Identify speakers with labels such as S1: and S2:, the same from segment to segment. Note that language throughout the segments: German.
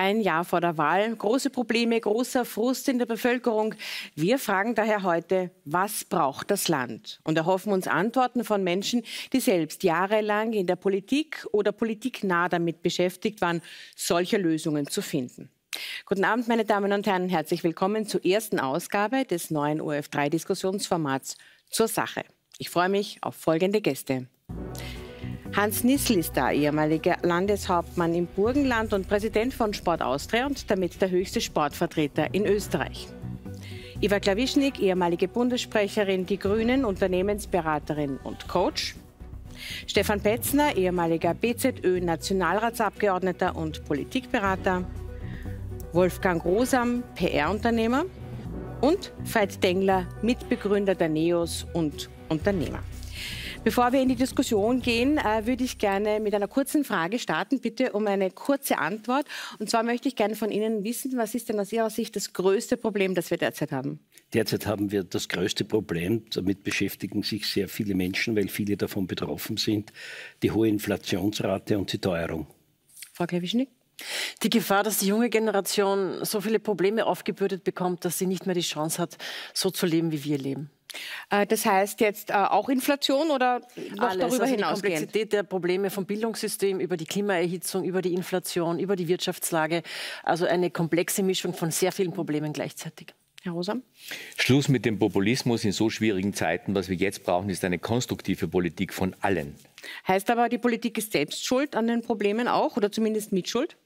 S1: Ein Jahr vor der Wahl, große Probleme, großer Frust in der Bevölkerung. Wir fragen daher heute, was braucht das Land? Und erhoffen uns Antworten von Menschen, die selbst jahrelang in der Politik oder politiknah damit beschäftigt waren, solche Lösungen zu finden. Guten Abend, meine Damen und Herren. Herzlich willkommen zur ersten Ausgabe des neuen OF3-Diskussionsformats zur Sache. Ich freue mich auf folgende Gäste. Hans Nissl ist da, ehemaliger Landeshauptmann im Burgenland und Präsident von Sport Austria und damit der höchste Sportvertreter in Österreich. Iva Klawischnik, ehemalige Bundessprecherin, die Grünen, Unternehmensberaterin und Coach. Stefan Petzner, ehemaliger BZÖ-Nationalratsabgeordneter und Politikberater. Wolfgang Rosam, PR-Unternehmer. Und Veit Dengler, Mitbegründer der NEOS und Unternehmer. Bevor wir in die Diskussion gehen, äh, würde ich gerne mit einer kurzen Frage starten. Bitte um eine kurze Antwort. Und zwar möchte ich gerne von Ihnen wissen, was ist denn aus Ihrer Sicht das größte Problem, das wir derzeit haben?
S2: Derzeit haben wir das größte Problem, damit beschäftigen sich sehr viele Menschen, weil viele davon betroffen sind, die hohe Inflationsrate und die Teuerung.
S1: Frau Klewischnik?
S3: Die Gefahr, dass die junge Generation so viele Probleme aufgebürdet bekommt, dass sie nicht mehr die Chance hat, so zu leben, wie wir leben.
S1: Äh, das heißt jetzt äh, auch Inflation oder noch
S3: Alles,
S1: darüber
S3: also
S1: hinaus?
S3: Die Komplexität der Probleme vom Bildungssystem über die Klimaerhitzung, über die Inflation, über die Wirtschaftslage. Also eine komplexe Mischung von sehr vielen Problemen gleichzeitig.
S1: Herr Rosam?
S4: Schluss mit dem Populismus in so schwierigen Zeiten. Was wir jetzt brauchen, ist eine konstruktive Politik von allen.
S1: Heißt aber, die Politik ist selbst schuld an den Problemen auch oder zumindest mitschuld?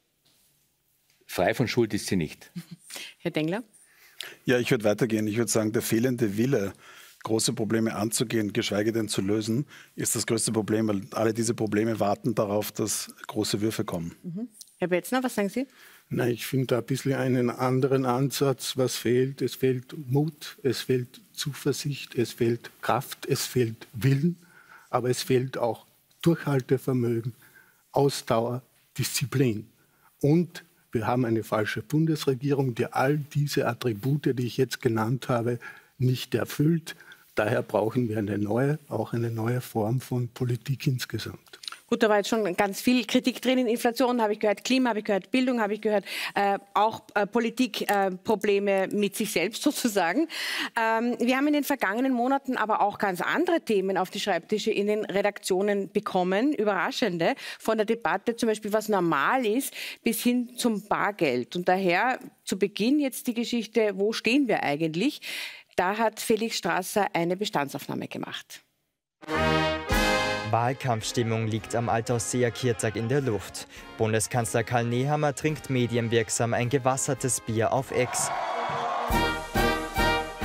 S4: Frei von Schuld ist sie nicht.
S1: Herr Dengler?
S5: Ja, ich würde weitergehen. Ich würde sagen, der fehlende Wille, große Probleme anzugehen, geschweige denn zu lösen, ist das größte Problem, weil alle diese Probleme warten darauf, dass große Würfe kommen.
S1: Mhm. Herr Betzner, was sagen Sie?
S6: Nein, ich finde da ein bisschen einen anderen Ansatz, was fehlt. Es fehlt Mut, es fehlt Zuversicht, es fehlt Kraft, es fehlt Willen, aber es fehlt auch Durchhaltevermögen, Ausdauer, Disziplin und wir haben eine falsche Bundesregierung, die all diese Attribute, die ich jetzt genannt habe, nicht erfüllt. Daher brauchen wir eine neue, auch eine neue Form von Politik insgesamt.
S1: Gut, da war jetzt schon ganz viel Kritik drin in Inflation, habe ich gehört, Klima habe ich gehört, Bildung habe ich gehört, äh, auch äh, Politikprobleme äh, mit sich selbst sozusagen. Ähm, wir haben in den vergangenen Monaten aber auch ganz andere Themen auf die Schreibtische in den Redaktionen bekommen, überraschende, von der Debatte zum Beispiel, was normal ist, bis hin zum Bargeld. Und daher zu Beginn jetzt die Geschichte, wo stehen wir eigentlich? Da hat Felix Strasser eine Bestandsaufnahme gemacht.
S7: Wahlkampfstimmung liegt am Altauseer Kirtag in der Luft. Bundeskanzler Karl Nehammer trinkt medienwirksam ein gewassertes Bier auf Ex.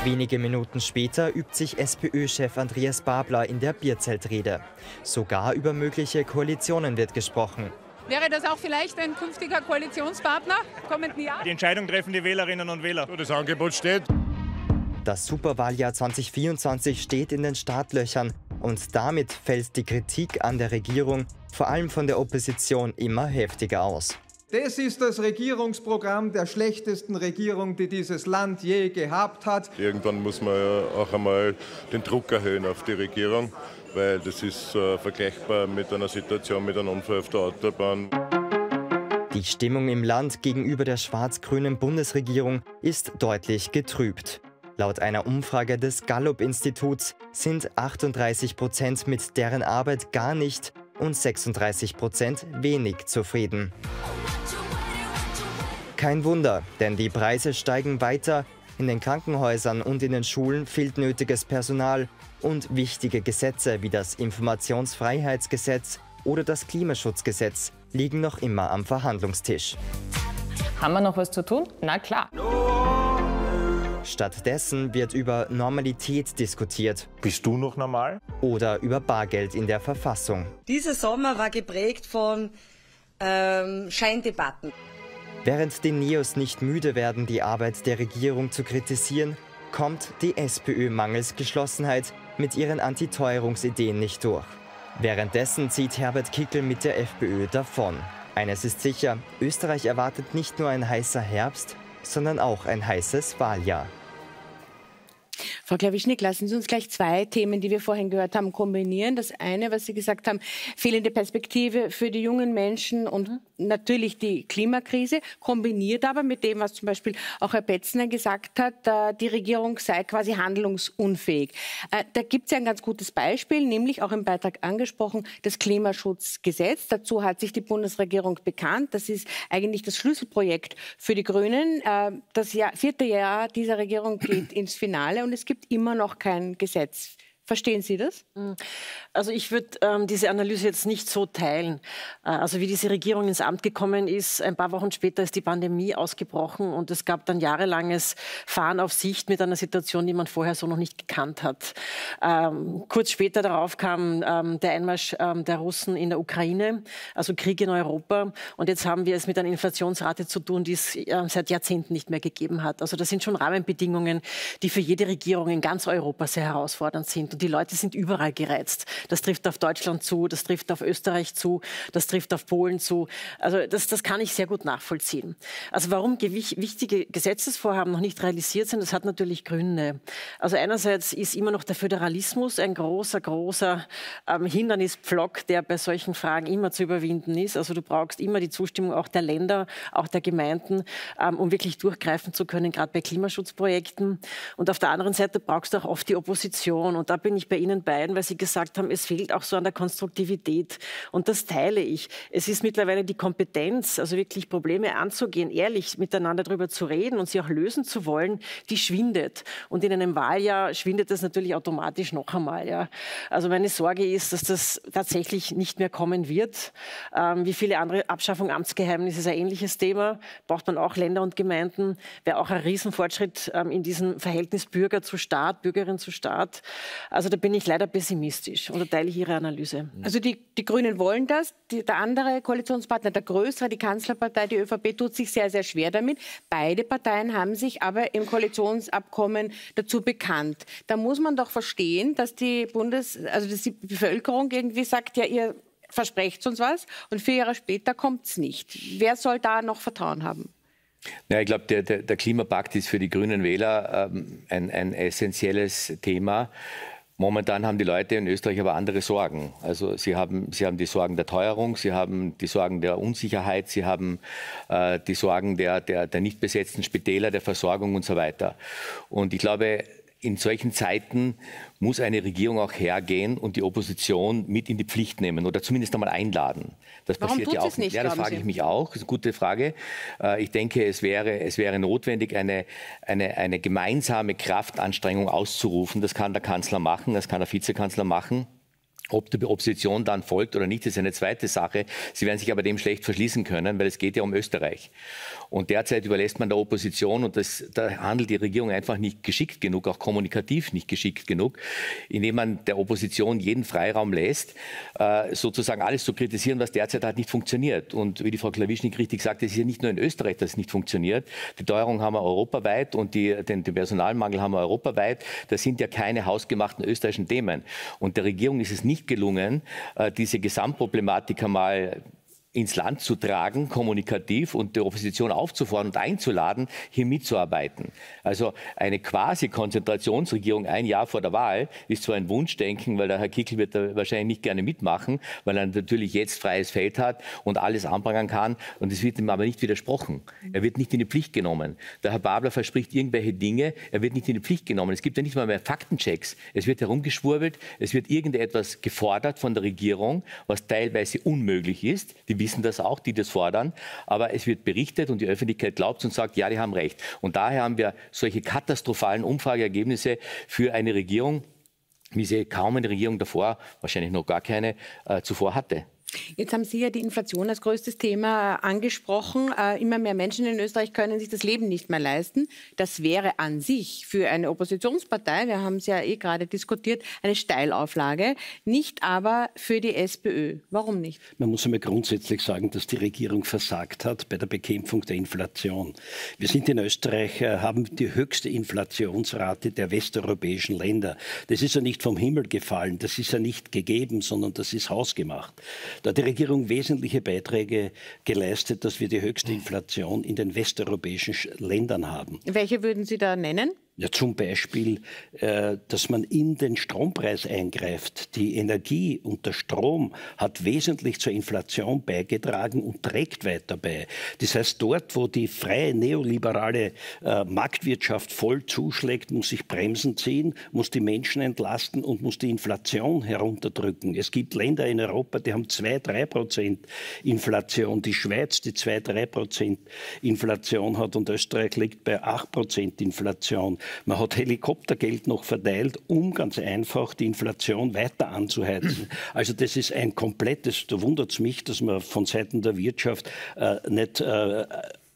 S7: Wenige Minuten später übt sich SPÖ-Chef Andreas Babler in der Bierzeltrede. Sogar über mögliche Koalitionen wird gesprochen.
S8: Wäre das auch vielleicht ein künftiger Koalitionspartner kommenden Jahr?
S9: Die Entscheidung treffen die Wählerinnen und Wähler.
S10: Das Angebot steht.
S7: Das Superwahljahr 2024 steht in den Startlöchern. Und damit fällt die Kritik an der Regierung, vor allem von der Opposition, immer heftiger aus.
S11: Das ist das Regierungsprogramm der schlechtesten Regierung, die dieses Land je gehabt hat.
S10: Irgendwann muss man ja auch einmal den Druck erhöhen auf die Regierung, weil das ist äh, vergleichbar mit einer Situation mit einem Unfall auf der Autobahn.
S7: Die Stimmung im Land gegenüber der schwarz-grünen Bundesregierung ist deutlich getrübt. Laut einer Umfrage des Gallup-Instituts sind 38 Prozent mit deren Arbeit gar nicht und 36 Prozent wenig zufrieden. Kein Wunder, denn die Preise steigen weiter, in den Krankenhäusern und in den Schulen fehlt nötiges Personal und wichtige Gesetze wie das Informationsfreiheitsgesetz oder das Klimaschutzgesetz liegen noch immer am Verhandlungstisch.
S12: Haben wir noch was zu tun? Na klar.
S7: Stattdessen wird über Normalität diskutiert.
S9: Bist du noch normal?
S7: Oder über Bargeld in der Verfassung.
S13: Dieser Sommer war geprägt von ähm, Scheindebatten.
S7: Während die Neos nicht müde werden, die Arbeit der Regierung zu kritisieren, kommt die SPÖ mangels Geschlossenheit mit ihren Antiteuerungsideen nicht durch. Währenddessen zieht Herbert Kickel mit der FPÖ davon. Eines ist sicher, Österreich erwartet nicht nur ein heißer Herbst, sondern auch ein heißes Wahljahr.
S1: Frau Klawischnik, lassen Sie uns gleich zwei Themen, die wir vorhin gehört haben, kombinieren. Das eine, was Sie gesagt haben, fehlende Perspektive für die jungen Menschen und natürlich die Klimakrise, kombiniert aber mit dem, was zum Beispiel auch Herr Betzner gesagt hat, äh, die Regierung sei quasi handlungsunfähig. Äh, da gibt es ja ein ganz gutes Beispiel, nämlich auch im Beitrag angesprochen, das Klimaschutzgesetz. Dazu hat sich die Bundesregierung bekannt. Das ist eigentlich das Schlüsselprojekt für die Grünen. Äh, das Jahr, vierte Jahr dieser Regierung geht ins Finale und es gibt gibt immer noch kein Gesetz. Verstehen Sie das?
S3: Hm. Also ich würde ähm, diese Analyse jetzt nicht so teilen. Äh, also wie diese Regierung ins Amt gekommen ist, ein paar Wochen später ist die Pandemie ausgebrochen und es gab dann jahrelanges Fahren auf Sicht mit einer Situation, die man vorher so noch nicht gekannt hat. Ähm, kurz später darauf kam ähm, der Einmarsch ähm, der Russen in der Ukraine, also Krieg in Europa. Und jetzt haben wir es mit einer Inflationsrate zu tun, die es äh, seit Jahrzehnten nicht mehr gegeben hat. Also das sind schon Rahmenbedingungen, die für jede Regierung in ganz Europa sehr herausfordernd sind die Leute sind überall gereizt. Das trifft auf Deutschland zu, das trifft auf Österreich zu, das trifft auf Polen zu. Also das, das kann ich sehr gut nachvollziehen. Also warum wichtige Gesetzesvorhaben noch nicht realisiert sind, das hat natürlich Gründe. Also einerseits ist immer noch der Föderalismus ein großer, großer ähm, Hindernispflock, der bei solchen Fragen immer zu überwinden ist. Also du brauchst immer die Zustimmung auch der Länder, auch der Gemeinden, ähm, um wirklich durchgreifen zu können, gerade bei Klimaschutzprojekten. Und auf der anderen Seite brauchst du auch oft die Opposition. Und da bin ich bei Ihnen beiden, weil Sie gesagt haben, es fehlt auch so an der Konstruktivität. Und das teile ich. Es ist mittlerweile die Kompetenz, also wirklich Probleme anzugehen, ehrlich miteinander darüber zu reden und sie auch lösen zu wollen, die schwindet. Und in einem Wahljahr schwindet das natürlich automatisch noch einmal. Ja. Also meine Sorge ist, dass das tatsächlich nicht mehr kommen wird. Ähm, wie viele andere Abschaffung Amtsgeheimnis ist ein ähnliches Thema. Braucht man auch Länder und Gemeinden. Wäre auch ein Riesenfortschritt ähm, in diesem Verhältnis Bürger zu Staat, Bürgerin zu Staat. Da bin ich leider pessimistisch und da teile ich Ihre Analyse.
S1: Also die, die Grünen wollen das. Die, der andere Koalitionspartner, der größere, die Kanzlerpartei, die ÖVP, tut sich sehr, sehr schwer damit. Beide Parteien haben sich aber im Koalitionsabkommen dazu bekannt. Da muss man doch verstehen, dass die Bundes, also dass die Bevölkerung irgendwie sagt, ja, ihr versprecht uns was und vier Jahre später kommt es nicht. Wer soll da noch Vertrauen haben?
S4: Ja, ich glaube, der, der, der, Klimapakt ist für die grünen Wähler ähm, ein, ein essentielles Thema. Momentan haben die Leute in Österreich aber andere Sorgen. Also sie haben, sie haben die Sorgen der Teuerung, sie haben die Sorgen der Unsicherheit, sie haben äh, die Sorgen der, der, der nicht besetzten Spitäler, der Versorgung und so weiter. Und ich glaube, in solchen Zeiten muss eine Regierung auch hergehen und die Opposition mit in die Pflicht nehmen oder zumindest einmal einladen. Das
S1: Warum
S4: passiert ja auch
S1: nicht.
S4: Ja, das frage ich mich auch. Das ist eine gute Frage. Äh, ich denke, es wäre, es wäre notwendig, eine, eine, eine gemeinsame Kraftanstrengung auszurufen. Das kann der Kanzler machen, das kann der Vizekanzler machen. Ob die Opposition dann folgt oder nicht, ist eine zweite Sache. Sie werden sich aber dem schlecht verschließen können, weil es geht ja um Österreich. Und derzeit überlässt man der Opposition, und das, da handelt die Regierung einfach nicht geschickt genug, auch kommunikativ nicht geschickt genug, indem man der Opposition jeden Freiraum lässt, äh, sozusagen alles zu kritisieren, was derzeit halt nicht funktioniert. Und wie die Frau Klawischnik richtig sagte, es ist ja nicht nur in Österreich, dass es nicht funktioniert. Die Teuerung haben wir europaweit und die, den, den Personalmangel haben wir europaweit. Das sind ja keine hausgemachten österreichischen Themen. Und der Regierung ist es nicht gelungen, äh, diese Gesamtproblematik einmal ins Land zu tragen, kommunikativ und die Opposition aufzufordern und einzuladen, hier mitzuarbeiten. Also eine quasi Konzentrationsregierung ein Jahr vor der Wahl ist zwar ein Wunschdenken, weil der Herr Kickel wird da wahrscheinlich nicht gerne mitmachen, weil er natürlich jetzt freies Feld hat und alles anprangern kann und es wird ihm aber nicht widersprochen. Er wird nicht in die Pflicht genommen. Der Herr Babler verspricht irgendwelche Dinge, er wird nicht in die Pflicht genommen. Es gibt ja nicht mal mehr Faktenchecks. Es wird herumgeschwurbelt, es wird irgendetwas gefordert von der Regierung, was teilweise unmöglich ist. Die wissen das auch, die das fordern. Aber es wird berichtet und die Öffentlichkeit glaubt und sagt, ja, die haben recht. Und daher haben wir solche katastrophalen Umfrageergebnisse für eine Regierung, wie sie kaum eine Regierung davor, wahrscheinlich noch gar keine, äh, zuvor hatte.
S1: Jetzt haben Sie ja die Inflation als größtes Thema äh, angesprochen. Äh, immer mehr Menschen in Österreich können sich das Leben nicht mehr leisten. Das wäre an sich für eine Oppositionspartei, wir haben es ja eh gerade diskutiert, eine Steilauflage, nicht aber für die SPÖ. Warum nicht?
S2: Man muss einmal grundsätzlich sagen, dass die Regierung versagt hat bei der Bekämpfung der Inflation. Wir sind in Österreich, äh, haben die höchste Inflationsrate der westeuropäischen Länder. Das ist ja nicht vom Himmel gefallen, das ist ja nicht gegeben, sondern das ist hausgemacht. Da hat die Regierung wesentliche Beiträge geleistet, dass wir die höchste Inflation in den westeuropäischen Ländern haben.
S1: Welche würden Sie da nennen?
S2: Ja, zum Beispiel, äh, dass man in den Strompreis eingreift. Die Energie und der Strom hat wesentlich zur Inflation beigetragen und trägt weiter bei. Das heißt, dort, wo die freie neoliberale äh, Marktwirtschaft voll zuschlägt, muss sich Bremsen ziehen, muss die Menschen entlasten und muss die Inflation herunterdrücken. Es gibt Länder in Europa, die haben 2-3 Prozent Inflation. Die Schweiz, die 2-3 Prozent Inflation hat und Österreich liegt bei 8 Prozent Inflation. Man hat Helikoptergeld noch verteilt, um ganz einfach die Inflation weiter anzuheizen. Also das ist ein komplettes, da wundert es mich, dass man von Seiten der Wirtschaft äh, nicht äh,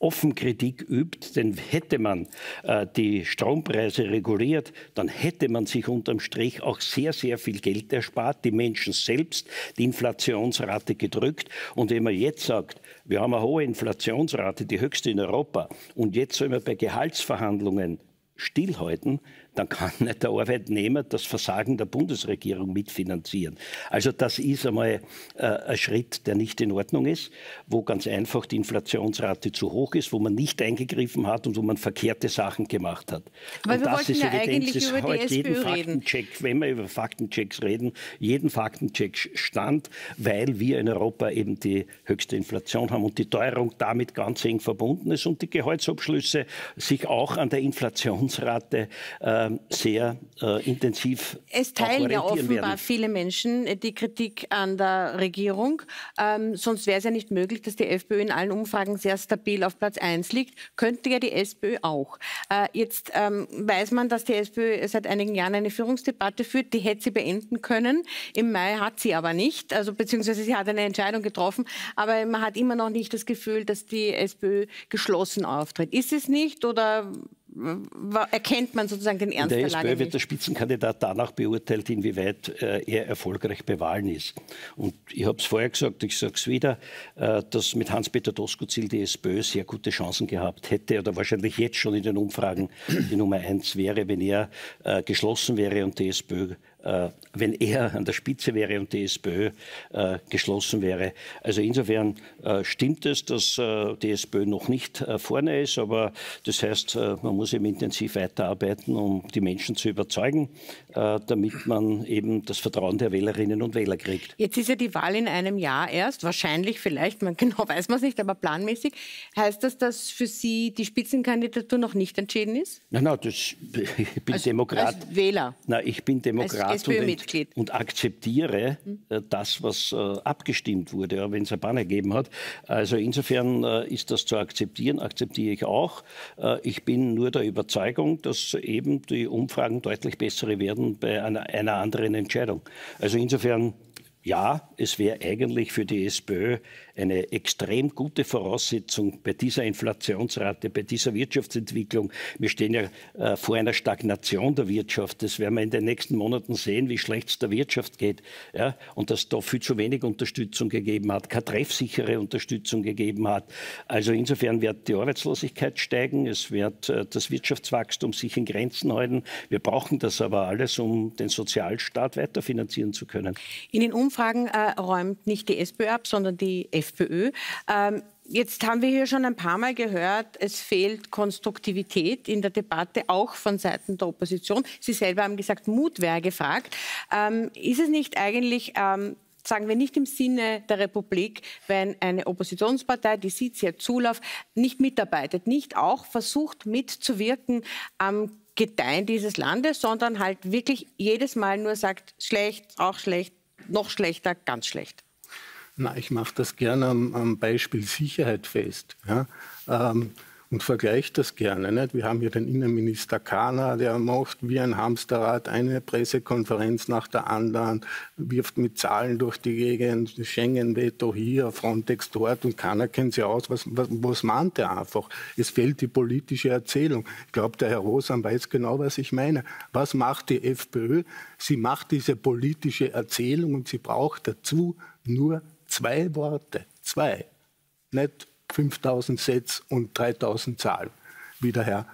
S2: offen Kritik übt, denn hätte man äh, die Strompreise reguliert, dann hätte man sich unterm Strich auch sehr, sehr viel Geld erspart, die Menschen selbst die Inflationsrate gedrückt. Und wenn man jetzt sagt, wir haben eine hohe Inflationsrate, die höchste in Europa, und jetzt soll man bei Gehaltsverhandlungen stillhalten, dann kann nicht der Arbeitnehmer das Versagen der Bundesregierung mitfinanzieren. Also das ist einmal äh, ein Schritt, der nicht in Ordnung ist, wo ganz einfach die Inflationsrate zu hoch ist, wo man nicht eingegriffen hat und wo man verkehrte Sachen gemacht hat.
S1: Aber
S2: und
S1: wir
S2: das
S1: wollten
S2: ist
S1: ja
S2: Evidenz,
S1: eigentlich
S2: ist
S1: über die
S2: heute
S1: SPÖ
S2: jeden
S1: reden.
S2: Faktencheck, wenn wir über Faktenchecks reden, jeden Faktencheck stand, weil wir in Europa eben die höchste Inflation haben und die Teuerung damit ganz eng verbunden ist und die Gehaltsabschlüsse sich auch an der Inflationsrate äh, sehr äh, intensiv
S1: Es teilen ja offenbar
S2: werden.
S1: viele Menschen äh, die Kritik an der Regierung. Ähm, sonst wäre es ja nicht möglich, dass die FPÖ in allen Umfragen sehr stabil auf Platz 1 liegt. Könnte ja die SPÖ auch. Äh, jetzt ähm, weiß man, dass die SPÖ seit einigen Jahren eine Führungsdebatte führt. Die hätte sie beenden können. Im Mai hat sie aber nicht. Also beziehungsweise sie hat eine Entscheidung getroffen. Aber man hat immer noch nicht das Gefühl, dass die SPÖ geschlossen auftritt. Ist es nicht oder erkennt man sozusagen den Ernst
S2: der
S1: der Lage
S2: wird der Spitzenkandidat danach beurteilt, inwieweit äh, er erfolgreich bei Wahlen ist. Und ich habe es vorher gesagt, ich sage es wieder, äh, dass mit Hans-Peter Doskozil die SPÖ sehr gute Chancen gehabt hätte oder wahrscheinlich jetzt schon in den Umfragen die Nummer eins wäre, wenn er äh, geschlossen wäre und die SPÖ wenn er an der Spitze wäre und die SPÖ äh, geschlossen wäre. Also insofern äh, stimmt es, dass äh, die SPÖ noch nicht äh, vorne ist, aber das heißt, äh, man muss eben intensiv weiterarbeiten, um die Menschen zu überzeugen, äh, damit man eben das Vertrauen der Wählerinnen und Wähler kriegt.
S1: Jetzt ist ja die Wahl in einem Jahr erst, wahrscheinlich vielleicht, man genau weiß man es nicht, aber planmäßig. Heißt das, dass für Sie die Spitzenkandidatur noch nicht entschieden ist?
S2: Nein, nein, das, ich bin
S1: Als-
S2: Demokrat.
S1: als Wähler.
S2: Na, ich bin Demokrat
S1: SPÖ-Mitglied.
S2: und akzeptiere äh, das, was äh, abgestimmt wurde, ja, wenn es eine Banner gegeben hat. Also insofern äh, ist das zu akzeptieren, akzeptiere ich auch. Äh, ich bin nur der Überzeugung, dass eben die Umfragen deutlich bessere werden bei einer, einer anderen Entscheidung. Also insofern ja, es wäre eigentlich für die SPÖ eine extrem gute Voraussetzung bei dieser Inflationsrate, bei dieser Wirtschaftsentwicklung. Wir stehen ja äh, vor einer Stagnation der Wirtschaft. Das werden wir in den nächsten Monaten sehen, wie schlecht es der Wirtschaft geht. Ja? Und dass da viel zu wenig Unterstützung gegeben hat, keine treffsichere Unterstützung gegeben hat. Also insofern wird die Arbeitslosigkeit steigen, es wird äh, das Wirtschaftswachstum sich in Grenzen halten. Wir brauchen das aber alles, um den Sozialstaat weiterfinanzieren zu können.
S1: In den Umfragen äh, räumt nicht die SPÖ ab, sondern die FPÖ. Ähm, Jetzt haben wir hier schon ein paar Mal gehört, es fehlt Konstruktivität in der Debatte, auch von Seiten der Opposition. Sie selber haben gesagt, Mut wäre gefragt. Ähm, ist es nicht eigentlich, ähm, sagen wir nicht im Sinne der Republik, wenn eine Oppositionspartei, die sieht sehr Zulauf, nicht mitarbeitet, nicht auch versucht mitzuwirken am Gedeihen dieses Landes, sondern halt wirklich jedes Mal nur sagt, schlecht, auch schlecht, noch schlechter, ganz schlecht.
S6: Na, ich mache das gerne am, am Beispiel Sicherheit fest. Ja? Ähm, und vergleiche das gerne. Nicht? Wir haben hier den Innenminister Kahner, der macht wie ein Hamsterrad eine Pressekonferenz nach der anderen, wirft mit Zahlen durch die Gegend, Schengen-Veto hier, Frontex dort und keiner kennt sich aus. Was, was, was meint er einfach? Es fehlt die politische Erzählung. Ich glaube, der Herr Rosam weiß genau, was ich meine. Was macht die FPÖ? Sie macht diese politische Erzählung und sie braucht dazu nur zwei Worte. Zwei. Nicht 5000 Sätze und 3000 Zahlen, wie der Herr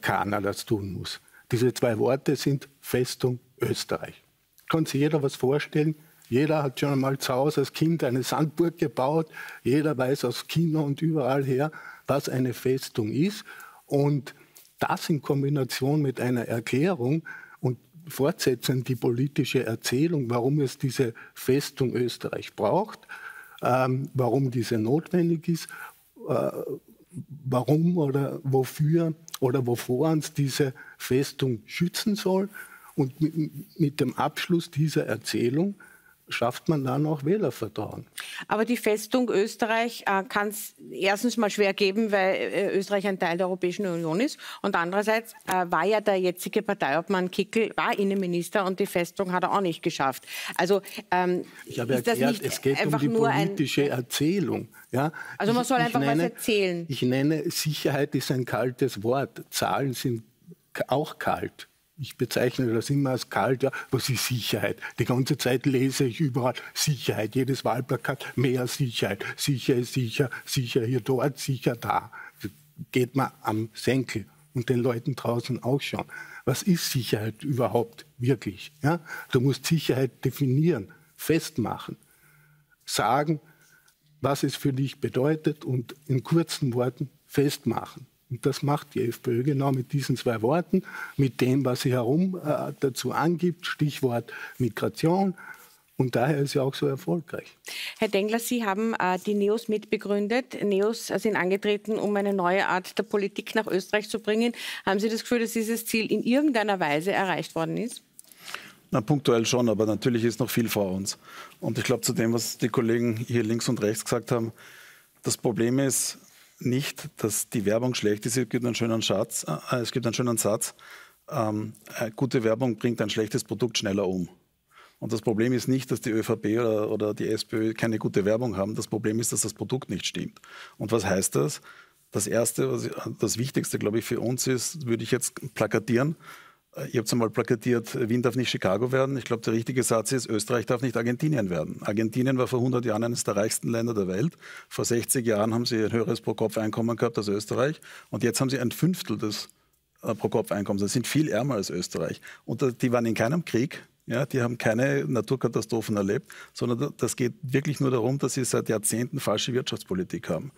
S6: Kahner das tun muss. Diese zwei Worte sind Festung Österreich. Kann sich jeder was vorstellen? Jeder hat schon einmal zu Hause als Kind eine Sandburg gebaut. Jeder weiß aus Kino und überall her, was eine Festung ist. Und das in Kombination mit einer Erklärung und fortsetzend die politische Erzählung, warum es diese Festung Österreich braucht, ähm, warum diese notwendig ist, äh, warum oder wofür oder wovor uns diese Festung schützen soll. Und mit, mit dem Abschluss dieser Erzählung schafft man dann auch Wählervertrauen.
S1: Aber die Festung Österreich äh, kann es erstens mal schwer geben, weil äh, Österreich ein Teil der Europäischen Union ist. Und andererseits äh, war ja der jetzige Parteiobmann Kickel war Innenminister und die Festung hat er auch nicht geschafft. Also ähm,
S6: ich habe erklärt, es geht um die politische ein, Erzählung. Ja?
S1: Also man soll ich, einfach ich nenne, was erzählen.
S6: Ich nenne Sicherheit ist ein kaltes Wort. Zahlen sind auch kalt. Ich bezeichne das immer als kalt. Ja, was ist Sicherheit? Die ganze Zeit lese ich überall Sicherheit. Jedes Wahlplakat mehr Sicherheit. Sicher ist sicher, sicher hier dort, sicher da. Geht man am Senkel und den Leuten draußen auch schon. Was ist Sicherheit überhaupt wirklich? Ja? Du musst Sicherheit definieren, festmachen, sagen, was es für dich bedeutet und in kurzen Worten festmachen. Und das macht die FPÖ genau mit diesen zwei Worten, mit dem, was sie herum äh, dazu angibt, Stichwort Migration. Und daher ist sie auch so erfolgreich.
S1: Herr Dengler, Sie haben äh, die NEOS mitbegründet. NEOS sind angetreten, um eine neue Art der Politik nach Österreich zu bringen. Haben Sie das Gefühl, dass dieses Ziel in irgendeiner Weise erreicht worden ist?
S5: Na, punktuell schon, aber natürlich ist noch viel vor uns. Und ich glaube, zu dem, was die Kollegen hier links und rechts gesagt haben, das Problem ist, nicht, dass die Werbung schlecht ist. Es gibt einen schönen, Schatz, äh, es gibt einen schönen Satz. Ähm, äh, gute Werbung bringt ein schlechtes Produkt schneller um. Und das Problem ist nicht, dass die ÖVP oder, oder die SPÖ keine gute Werbung haben. Das Problem ist, dass das Produkt nicht stimmt. Und was heißt das? Das Erste, was, das Wichtigste, glaube ich, für uns ist, würde ich jetzt plakatieren, Ihr habt es einmal plakatiert, Wien darf nicht Chicago werden. Ich glaube, der richtige Satz ist, Österreich darf nicht Argentinien werden. Argentinien war vor 100 Jahren eines der reichsten Länder der Welt. Vor 60 Jahren haben sie ein höheres Pro-Kopf-Einkommen gehabt als Österreich. Und jetzt haben sie ein Fünftel des äh, Pro-Kopf-Einkommens. Das sind viel ärmer als Österreich. Und die waren in keinem Krieg. Ja, die haben keine Naturkatastrophen erlebt, sondern das geht wirklich nur darum, dass sie seit Jahrzehnten falsche Wirtschaftspolitik haben.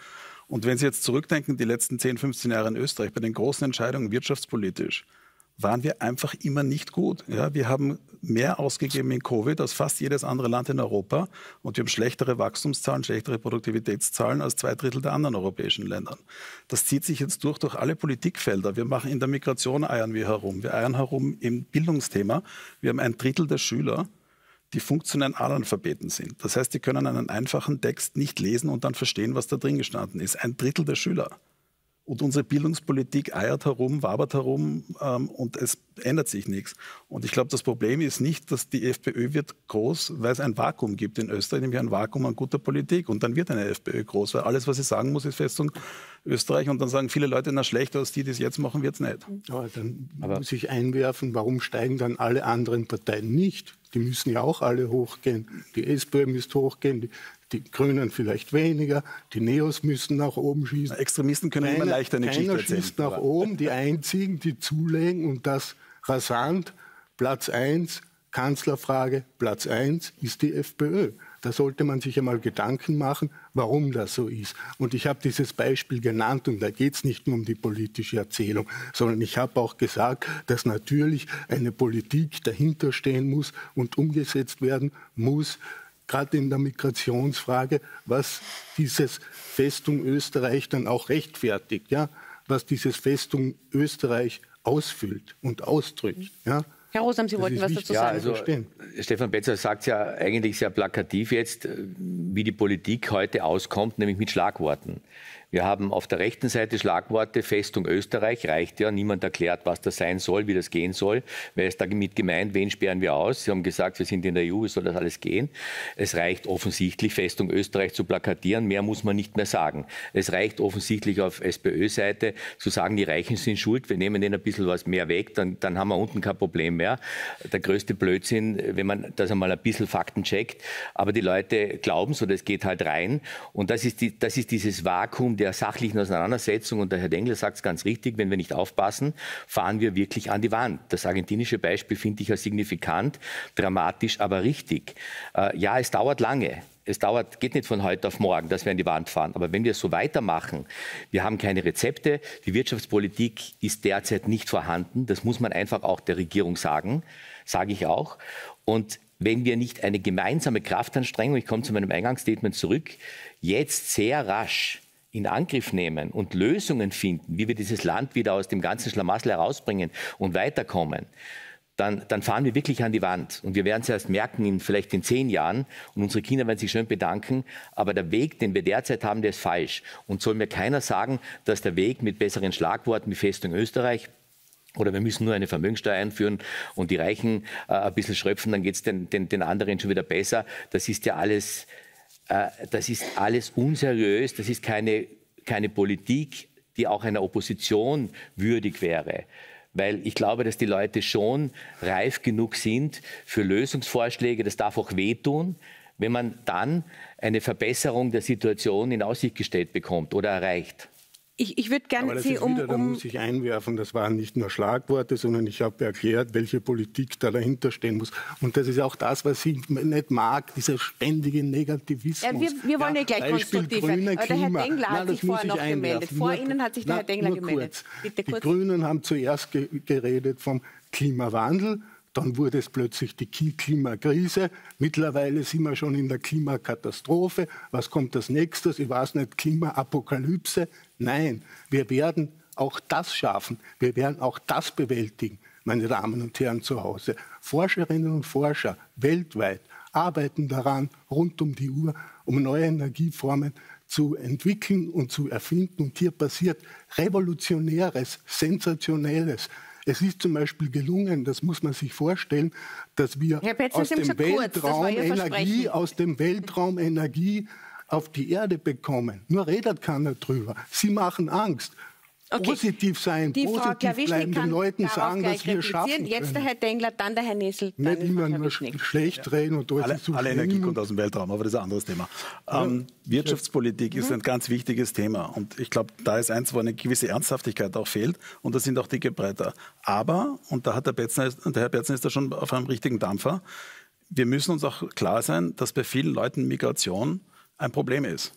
S5: Und wenn Sie jetzt zurückdenken, die letzten 10, 15 Jahre in Österreich, bei den großen Entscheidungen wirtschaftspolitisch, waren wir einfach immer nicht gut. Ja, wir haben mehr ausgegeben in Covid als fast jedes andere Land in Europa und wir haben schlechtere Wachstumszahlen, schlechtere Produktivitätszahlen als zwei Drittel der anderen europäischen Länder. Das zieht sich jetzt durch durch alle Politikfelder. Wir machen in der Migration eiern wir herum. Wir eiern herum im Bildungsthema. Wir haben ein Drittel der Schüler, die funktionellen Analphabeten sind. Das heißt, die können einen einfachen Text nicht lesen und dann verstehen, was da drin gestanden ist. Ein Drittel der Schüler. Und unsere Bildungspolitik eiert herum, wabert herum ähm, und es ändert sich nichts. Und ich glaube, das Problem ist nicht, dass die FPÖ wird groß, weil es ein Vakuum gibt in Österreich, nämlich ein Vakuum an guter Politik. Und dann wird eine FPÖ groß, weil alles, was sie sagen muss, ist Festung Österreich. Und dann sagen viele Leute, na schlechter als die, die es jetzt machen, wird es nicht.
S6: Aber dann Aber muss ich einwerfen, warum steigen dann alle anderen Parteien nicht? Die müssen ja auch alle hochgehen. Die SPÖ müsste hochgehen, die, die Grünen vielleicht weniger, die Neos müssen nach oben schießen.
S5: Extremisten können keiner, immer leichter eine Geschichte
S6: erzählen. schießt nach oben, die einzigen, die zulegen und das rasant. Platz 1, Kanzlerfrage, Platz 1 ist die FPÖ. Da sollte man sich einmal Gedanken machen, warum das so ist. Und ich habe dieses Beispiel genannt und da geht es nicht nur um die politische Erzählung, sondern ich habe auch gesagt, dass natürlich eine Politik dahinter stehen muss und umgesetzt werden muss, gerade in der Migrationsfrage, was dieses Festung Österreich dann auch rechtfertigt, ja? was dieses Festung Österreich ausfüllt und ausdrückt. Ja?
S1: Herr Rosam, Sie wollten was dazu
S4: ja,
S1: sagen.
S4: Also, Stefan Betzer sagt ja eigentlich sehr plakativ jetzt, wie die Politik heute auskommt, nämlich mit Schlagworten. Wir haben auf der rechten Seite Schlagworte Festung Österreich, reicht ja. Niemand erklärt, was das sein soll, wie das gehen soll. Wer ist damit gemeint? Wen sperren wir aus? Sie haben gesagt, wir sind in der EU, es soll das alles gehen. Es reicht offensichtlich, Festung Österreich zu plakatieren. Mehr muss man nicht mehr sagen. Es reicht offensichtlich auf SPÖ-Seite zu sagen, die Reichen sind schuld. Wir nehmen denen ein bisschen was mehr weg, dann, dann haben wir unten kein Problem mehr. Der größte Blödsinn, wenn man das einmal ein bisschen Fakten checkt. Aber die Leute glauben es oder es geht halt rein. Und das ist, die, das ist dieses Vakuum der sachlichen Auseinandersetzung, und der Herr Dengler sagt es ganz richtig, wenn wir nicht aufpassen, fahren wir wirklich an die Wand. Das argentinische Beispiel finde ich ja signifikant, dramatisch, aber richtig. Äh, ja, es dauert lange. es dauert, geht nicht von heute auf morgen, dass wir an die Wand fahren. Aber wenn wir so weitermachen, wir haben keine Rezepte, die Wirtschaftspolitik ist derzeit nicht vorhanden. Das muss man einfach auch der Regierung sagen, sage ich auch. Und wenn wir nicht eine gemeinsame Kraftanstrengung, ich komme zu meinem Eingangsstatement zurück, jetzt sehr rasch in Angriff nehmen und Lösungen finden, wie wir dieses Land wieder aus dem ganzen Schlamassel herausbringen und weiterkommen, dann, dann, fahren wir wirklich an die Wand. Und wir werden es erst merken, in, vielleicht in zehn Jahren. Und unsere Kinder werden sich schön bedanken. Aber der Weg, den wir derzeit haben, der ist falsch. Und soll mir keiner sagen, dass der Weg mit besseren Schlagworten wie Festung Österreich oder wir müssen nur eine Vermögensteuer einführen und die Reichen äh, ein bisschen schröpfen, dann geht es den, den, den anderen schon wieder besser. Das ist ja alles, das ist alles unseriös, das ist keine, keine Politik, die auch einer Opposition würdig wäre. Weil ich glaube, dass die Leute schon reif genug sind für Lösungsvorschläge. Das darf auch wehtun, wenn man dann eine Verbesserung der Situation in Aussicht gestellt bekommt oder erreicht.
S1: Ich, ich würde gerne Sie
S6: um, wieder, Da muss ich einwerfen, das waren nicht nur Schlagworte, sondern ich habe erklärt, welche Politik da dahinter stehen muss. Und das ist auch das, was ich nicht mag, dieser ständige Negativismus.
S1: Ja, wir, wir, wollen ja, gleich konstruktiv werden. Aber der Herr Dengler hat Nein, sich vorher noch einwerfen. gemeldet. Vor nur, Ihnen hat sich der na, Herr Dengler gemeldet.
S6: Bitte kurz. Die Grünen haben zuerst ge geredet vom Klimawandel. Dann wurde es plötzlich die Klimakrise. Mittlerweile sind wir schon in der Klimakatastrophe. Was kommt als nächstes? Ich weiß nicht, Klimaapokalypse. Nein, wir werden auch das schaffen. Wir werden auch das bewältigen, meine Damen und Herren zu Hause. Forscherinnen und Forscher weltweit arbeiten daran, rund um die Uhr, um neue Energieformen zu entwickeln und zu erfinden. Und hier passiert Revolutionäres, Sensationelles. Es ist zum Beispiel gelungen, das muss man sich vorstellen, dass wir aus dem, Weltraum Energie, aus dem Weltraum Energie auf die Erde bekommen. Nur redet keiner drüber. Sie machen Angst. Okay. Positiv sein, die positiv Frau bleiben, den Leuten sagen, dass wir schaffen
S1: Jetzt der Herr Dengler, dann der Herr Nessel.
S6: Nicht immer nur schlecht reden und
S5: alle, so alle Energie kommt aus dem Weltraum, aber das ist ein anderes Thema. Ähm, Wirtschaftspolitik ist mhm. ein ganz wichtiges Thema und ich glaube, da ist eins, wo eine gewisse Ernsthaftigkeit auch fehlt und das sind auch dicke Bretter. Aber, und da hat der, Betzner, der Herr Betzner ist da schon auf einem richtigen Dampfer, wir müssen uns auch klar sein, dass bei vielen Leuten Migration ein Problem ist.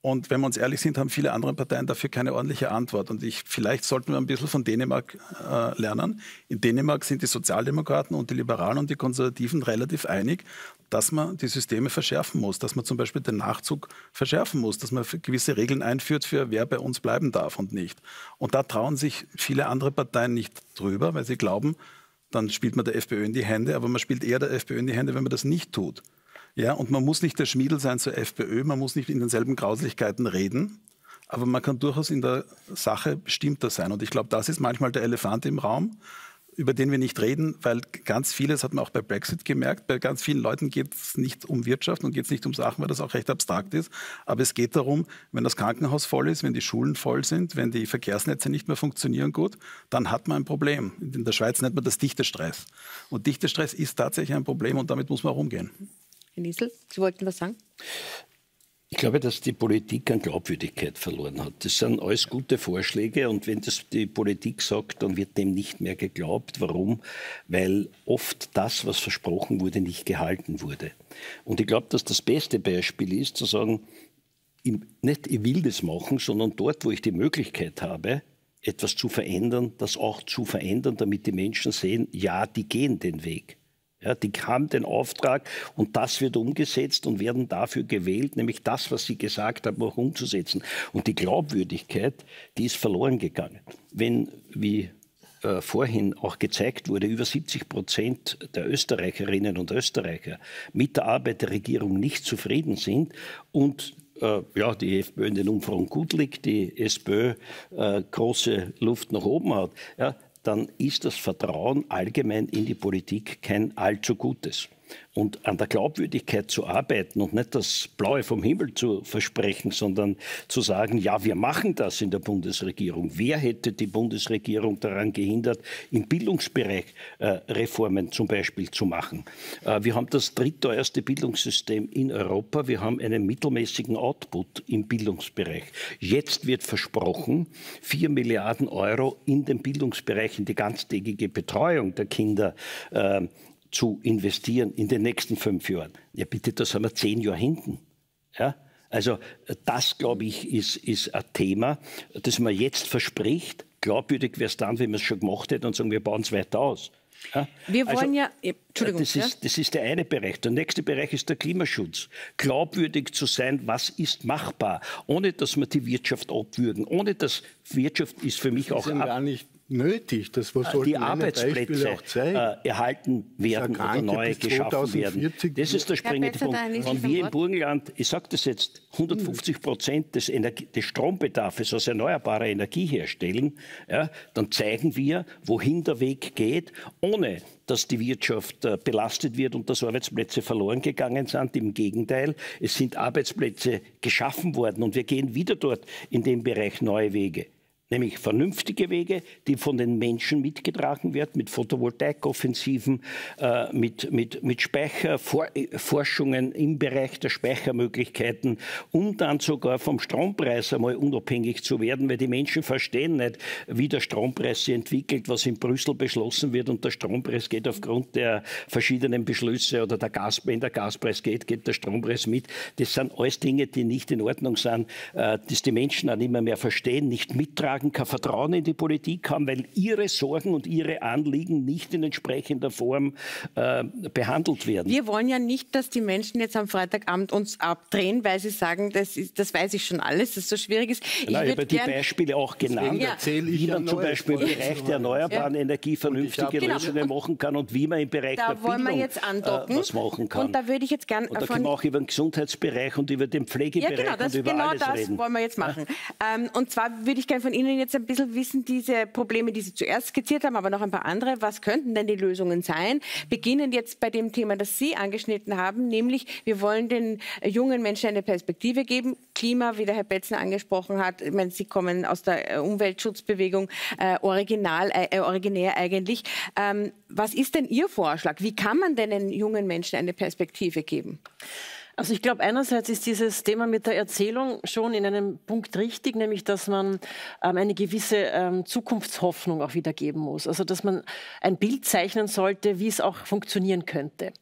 S5: Und wenn wir uns ehrlich sind, haben viele andere Parteien dafür keine ordentliche Antwort. Und ich, vielleicht sollten wir ein bisschen von Dänemark äh, lernen. In Dänemark sind die Sozialdemokraten und die Liberalen und die Konservativen relativ einig, dass man die Systeme verschärfen muss, dass man zum Beispiel den Nachzug verschärfen muss, dass man gewisse Regeln einführt für wer bei uns bleiben darf und nicht. Und da trauen sich viele andere Parteien nicht drüber, weil sie glauben, dann spielt man der FPÖ in die Hände, aber man spielt eher der FPÖ in die Hände, wenn man das nicht tut. Ja, und man muss nicht der Schmiedel sein zur FPÖ, man muss nicht in denselben Grauslichkeiten reden, aber man kann durchaus in der Sache bestimmter sein. Und ich glaube, das ist manchmal der Elefant im Raum, über den wir nicht reden, weil ganz vieles hat man auch bei Brexit gemerkt. Bei ganz vielen Leuten geht es nicht um Wirtschaft und geht es nicht um Sachen, weil das auch recht abstrakt ist. Aber es geht darum, wenn das Krankenhaus voll ist, wenn die Schulen voll sind, wenn die Verkehrsnetze nicht mehr funktionieren gut, dann hat man ein Problem. In der Schweiz nennt man das Dichtestress. Und Dichtestress ist tatsächlich ein Problem und damit muss man auch umgehen.
S1: Herr Niesel, Sie wollten was sagen?
S2: Ich glaube, dass die Politik an Glaubwürdigkeit verloren hat. Das sind alles gute Vorschläge und wenn das die Politik sagt, dann wird dem nicht mehr geglaubt. Warum? Weil oft das, was versprochen wurde, nicht gehalten wurde. Und ich glaube, dass das beste Beispiel ist, zu sagen, nicht ich will das machen, sondern dort, wo ich die Möglichkeit habe, etwas zu verändern, das auch zu verändern, damit die Menschen sehen, ja, die gehen den Weg. Ja, die haben den Auftrag und das wird umgesetzt und werden dafür gewählt, nämlich das, was sie gesagt haben, auch umzusetzen. Und die Glaubwürdigkeit, die ist verloren gegangen. Wenn, wie äh, vorhin auch gezeigt wurde, über 70 Prozent der Österreicherinnen und Österreicher mit der Arbeit der Regierung nicht zufrieden sind und äh, ja, die FPÖ in den Umfragen gut liegt, die SPÖ äh, große Luft nach oben hat, ja, dann ist das Vertrauen allgemein in die Politik kein allzu gutes. Und an der Glaubwürdigkeit zu arbeiten und nicht das Blaue vom Himmel zu versprechen, sondern zu sagen, ja, wir machen das in der Bundesregierung. Wer hätte die Bundesregierung daran gehindert, im Bildungsbereich äh, Reformen zum Beispiel zu machen? Äh, wir haben das drittteuerste Bildungssystem in Europa. Wir haben einen mittelmäßigen Output im Bildungsbereich. Jetzt wird versprochen, vier Milliarden Euro in den Bildungsbereich, in die ganztägige Betreuung der Kinder äh, zu investieren in den nächsten fünf Jahren. Ja, bitte, da sind wir zehn Jahre hinten. Ja? Also das, glaube ich, ist, ist ein Thema, das man jetzt verspricht. Glaubwürdig wäre es dann, wenn man es schon gemacht hätte und sagen, wir bauen es weiter aus.
S1: Ja? Wir wollen also, ja. Entschuldigung.
S2: Das ist, das ist der eine Bereich. Der nächste Bereich ist der Klimaschutz. Glaubwürdig zu sein, was ist machbar, ohne dass wir die Wirtschaft abwürgen, ohne dass Wirtschaft ist für mich
S6: das
S2: auch. Ab
S6: gar nicht nötig. Das
S2: was die Arbeitsplätze äh, erhalten werden oder neu geschaffen werden. Das ist der springende Punkt. Wenn wir im Burgenland, ich sage das jetzt, 150 Prozent des, des, Strombedarfs aus erneuerbarer Energie herstellen, ja, dann zeigen wir, wohin der Weg geht, ohne dass die Wirtschaft äh, belastet wird und dass Arbeitsplätze verloren gegangen sind. Im Gegenteil, es sind Arbeitsplätze geschaffen worden und wir gehen wieder dort in dem Bereich neue Wege nämlich vernünftige Wege, die von den Menschen mitgetragen werden, mit Photovoltaikoffensiven, äh, mit, mit, mit Speicherforschungen im Bereich der Speichermöglichkeiten, um dann sogar vom Strompreis einmal unabhängig zu werden, weil die Menschen verstehen nicht, wie der Strompreis sich entwickelt, was in Brüssel beschlossen wird und der Strompreis geht aufgrund der verschiedenen Beschlüsse oder der Gas, wenn der Gaspreis geht, geht der Strompreis mit. Das sind alles Dinge, die nicht in Ordnung sind, äh, dass die Menschen nicht mehr, mehr verstehen, nicht mittragen Sagen, kein Vertrauen in die Politik haben, weil ihre Sorgen und ihre Anliegen nicht in entsprechender Form äh, behandelt werden.
S1: Wir wollen ja nicht, dass die Menschen jetzt am Freitagabend uns abdrehen, weil sie sagen, das, ist, das weiß ich schon alles, dass es so schwierig ist.
S2: Ich Nein, habe die Beispiele auch genannt, ja. wie man zum Beispiel im Bereich der erneuerbaren ja. Energie vernünftige genau. Lösungen machen kann und wie man im Bereich
S1: da
S2: der Bildung
S1: äh, was
S2: machen kann.
S1: Und da würde ich jetzt gerne...
S2: Und da können wir auch über den Gesundheitsbereich und über den Pflegebereich ja, genau, das, und über
S1: genau
S2: alles
S1: das
S2: reden.
S1: wollen wir jetzt machen. Ähm, und zwar würde ich gerne von Ihnen Ihnen jetzt ein bisschen wissen, diese Probleme, die Sie zuerst skizziert haben, aber noch ein paar andere, was könnten denn die Lösungen sein? Beginnen jetzt bei dem Thema, das Sie angeschnitten haben, nämlich wir wollen den jungen Menschen eine Perspektive geben. Klima, wie der Herr Betzner angesprochen hat, ich meine, Sie kommen aus der äh, Umweltschutzbewegung, äh, original, äh, äh, originär eigentlich. Ähm, was ist denn Ihr Vorschlag? Wie kann man denn den jungen Menschen eine Perspektive geben?
S3: Also ich glaube, einerseits ist dieses Thema mit der Erzählung schon in einem Punkt richtig, nämlich dass man ähm, eine gewisse ähm, Zukunftshoffnung auch wiedergeben muss. Also dass man ein Bild zeichnen sollte, wie es auch funktionieren könnte.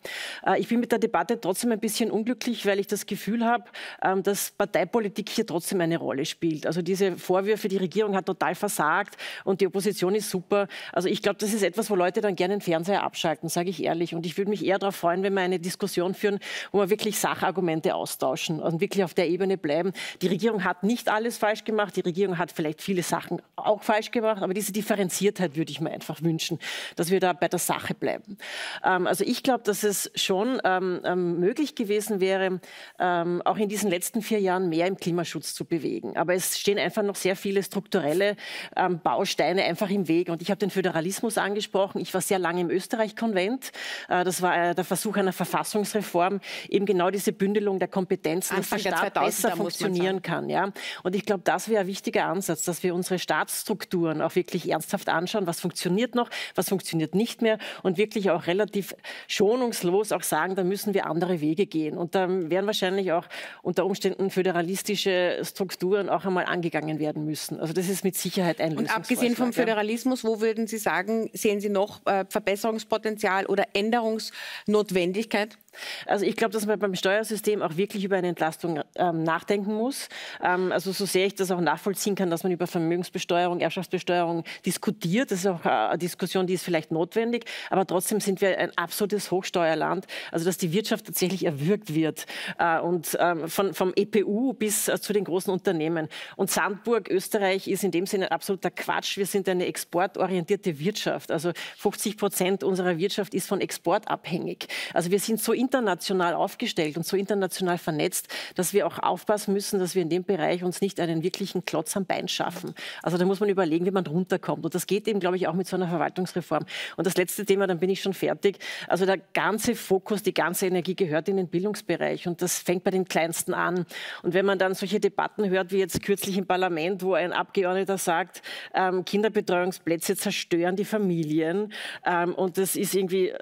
S3: Äh, ich bin mit der Debatte trotzdem ein bisschen unglücklich, weil ich das Gefühl habe, ähm, dass Parteipolitik hier trotzdem eine Rolle spielt. Also diese Vorwürfe, die Regierung hat total versagt und die Opposition ist super. Also ich glaube, das ist etwas, wo Leute dann gerne den Fernseher abschalten, sage ich ehrlich. Und ich würde mich eher darauf freuen, wenn wir eine Diskussion führen, wo wir wirklich Sachen Argumente austauschen und wirklich auf der Ebene bleiben. Die Regierung hat nicht alles falsch gemacht. Die Regierung hat vielleicht viele Sachen auch falsch gemacht. Aber diese Differenziertheit würde ich mir einfach wünschen, dass wir da bei der Sache bleiben. Ähm, also ich glaube, dass es schon ähm, ähm, möglich gewesen wäre, ähm, auch in diesen letzten vier Jahren mehr im Klimaschutz zu bewegen. Aber es stehen einfach noch sehr viele strukturelle ähm, Bausteine einfach im Weg. Und ich habe den Föderalismus angesprochen. Ich war sehr lange im Österreich-Konvent. Äh, das war äh, der Versuch einer Verfassungsreform, eben genau diese Bündelung der Kompetenzen, dass der Staat besser funktionieren kann. Ja? Und ich glaube, das wäre ein wichtiger Ansatz, dass wir unsere Staatsstrukturen auch wirklich ernsthaft anschauen, was funktioniert noch, was funktioniert nicht mehr und wirklich auch relativ schonungslos auch sagen, da müssen wir andere Wege gehen. Und dann werden wahrscheinlich auch unter Umständen föderalistische Strukturen auch einmal angegangen werden müssen. Also das ist mit Sicherheit ein
S1: Und abgesehen vom Föderalismus, wo würden Sie sagen, sehen Sie noch äh, Verbesserungspotenzial oder Änderungsnotwendigkeit?
S3: Also ich glaube, dass man beim Steuersystem auch wirklich über eine Entlastung ähm, nachdenken muss. Ähm, also so sehr ich das auch nachvollziehen kann, dass man über Vermögensbesteuerung, Erbschaftsbesteuerung diskutiert. Das ist auch äh, eine Diskussion, die ist vielleicht notwendig. Aber trotzdem sind wir ein absolutes Hochsteuerland. Also dass die Wirtschaft tatsächlich erwürgt wird. Äh, und ähm, von, vom EPU bis äh, zu den großen Unternehmen. Und Sandburg, Österreich, ist in dem Sinne ein absoluter Quatsch. Wir sind eine exportorientierte Wirtschaft. Also 50 Prozent unserer Wirtschaft ist von Export abhängig. Also wir sind so international aufgestellt und so international vernetzt, dass wir auch aufpassen müssen, dass wir in dem Bereich uns nicht einen wirklichen Klotz am Bein schaffen. Also da muss man überlegen, wie man runterkommt. Und das geht eben, glaube ich, auch mit so einer Verwaltungsreform. Und das letzte Thema, dann bin ich schon fertig. Also der ganze Fokus, die ganze Energie gehört in den Bildungsbereich. Und das fängt bei den Kleinsten an. Und wenn man dann solche Debatten hört, wie jetzt kürzlich im Parlament, wo ein Abgeordneter sagt, ähm, Kinderbetreuungsplätze zerstören die Familien. Ähm, und das ist irgendwie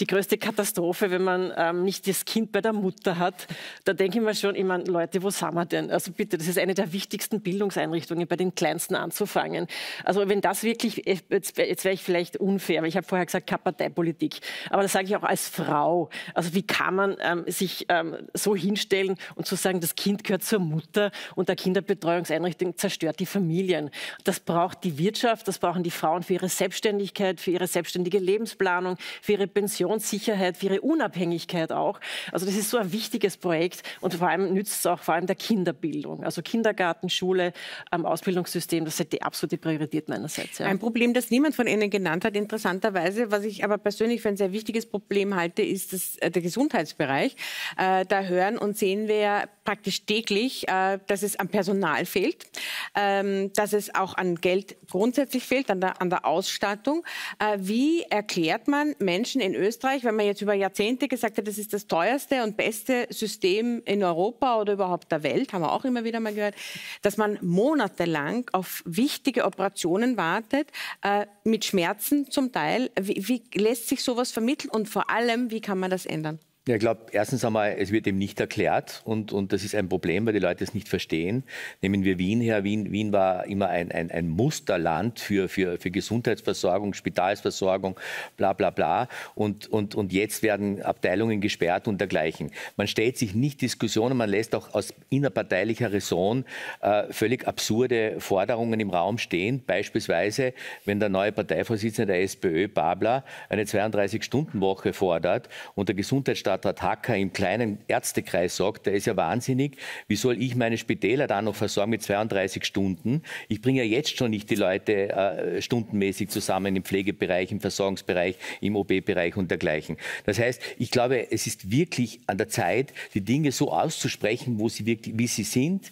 S3: die größte Katastrophe, wenn man ähm, nicht das Kind bei der Mutter hat, da denke ich mir schon, ich meine, Leute, wo sind wir denn? Also bitte, das ist eine der wichtigsten Bildungseinrichtungen, bei den Kleinsten anzufangen. Also wenn das wirklich, jetzt, jetzt wäre ich vielleicht unfair, weil ich habe vorher gesagt, keine Parteipolitik, aber das sage ich auch als Frau. Also wie kann man ähm, sich ähm, so hinstellen und zu sagen, das Kind gehört zur Mutter und der Kinderbetreuungseinrichtung zerstört die Familien. Das braucht die Wirtschaft, das brauchen die Frauen für ihre Selbstständigkeit, für ihre selbstständige Lebensplanung, für ihre Pensionssicherheit, für ihre Unabhängigkeit auch. Also das ist so ein wichtiges Projekt und vor allem nützt es auch vor allem der Kinderbildung. Also Kindergarten, Schule, ähm, Ausbildungssystem, das ist die absolute Priorität meinerseits.
S1: Ja. Ein Problem, das niemand von Ihnen genannt hat, interessanterweise, was ich aber persönlich für ein sehr wichtiges Problem halte, ist das, äh, der Gesundheitsbereich. Äh, da hören und sehen wir praktisch täglich, äh, dass es am Personal fehlt, ähm, dass es auch an Geld grundsätzlich fehlt, an der, an der Ausstattung. Äh, wie erklärt man Menschen in Österreich, wenn man jetzt über Jahrzehnte gesagt hat, das ist das teuerste und beste System in Europa oder überhaupt der Welt, haben wir auch immer wieder mal gehört, dass man monatelang auf wichtige Operationen wartet, äh, mit Schmerzen zum Teil. Wie, wie lässt sich sowas vermitteln und vor allem, wie kann man das ändern?
S4: Ja, ich glaube, erstens einmal, es wird eben nicht erklärt und, und das ist ein Problem, weil die Leute es nicht verstehen. Nehmen wir Wien her. Wien, Wien war immer ein, ein, ein Musterland für, für, für Gesundheitsversorgung, Spitalsversorgung, bla bla bla. Und, und, und jetzt werden Abteilungen gesperrt und dergleichen. Man stellt sich nicht Diskussionen, man lässt auch aus innerparteilicher Raison äh, völlig absurde Forderungen im Raum stehen. Beispielsweise, wenn der neue Parteivorsitzende der SPÖ, Babler, eine 32-Stunden-Woche fordert und der Gesundheitsstaat Stadtrat Hacker im kleinen Ärztekreis sagt, der ist ja wahnsinnig, wie soll ich meine Spitäler da noch versorgen mit 32 Stunden? Ich bringe ja jetzt schon nicht die Leute äh, stundenmäßig zusammen im Pflegebereich, im Versorgungsbereich, im OB-Bereich und dergleichen. Das heißt, ich glaube, es ist wirklich an der Zeit, die Dinge so auszusprechen, wo sie wirklich, wie sie sind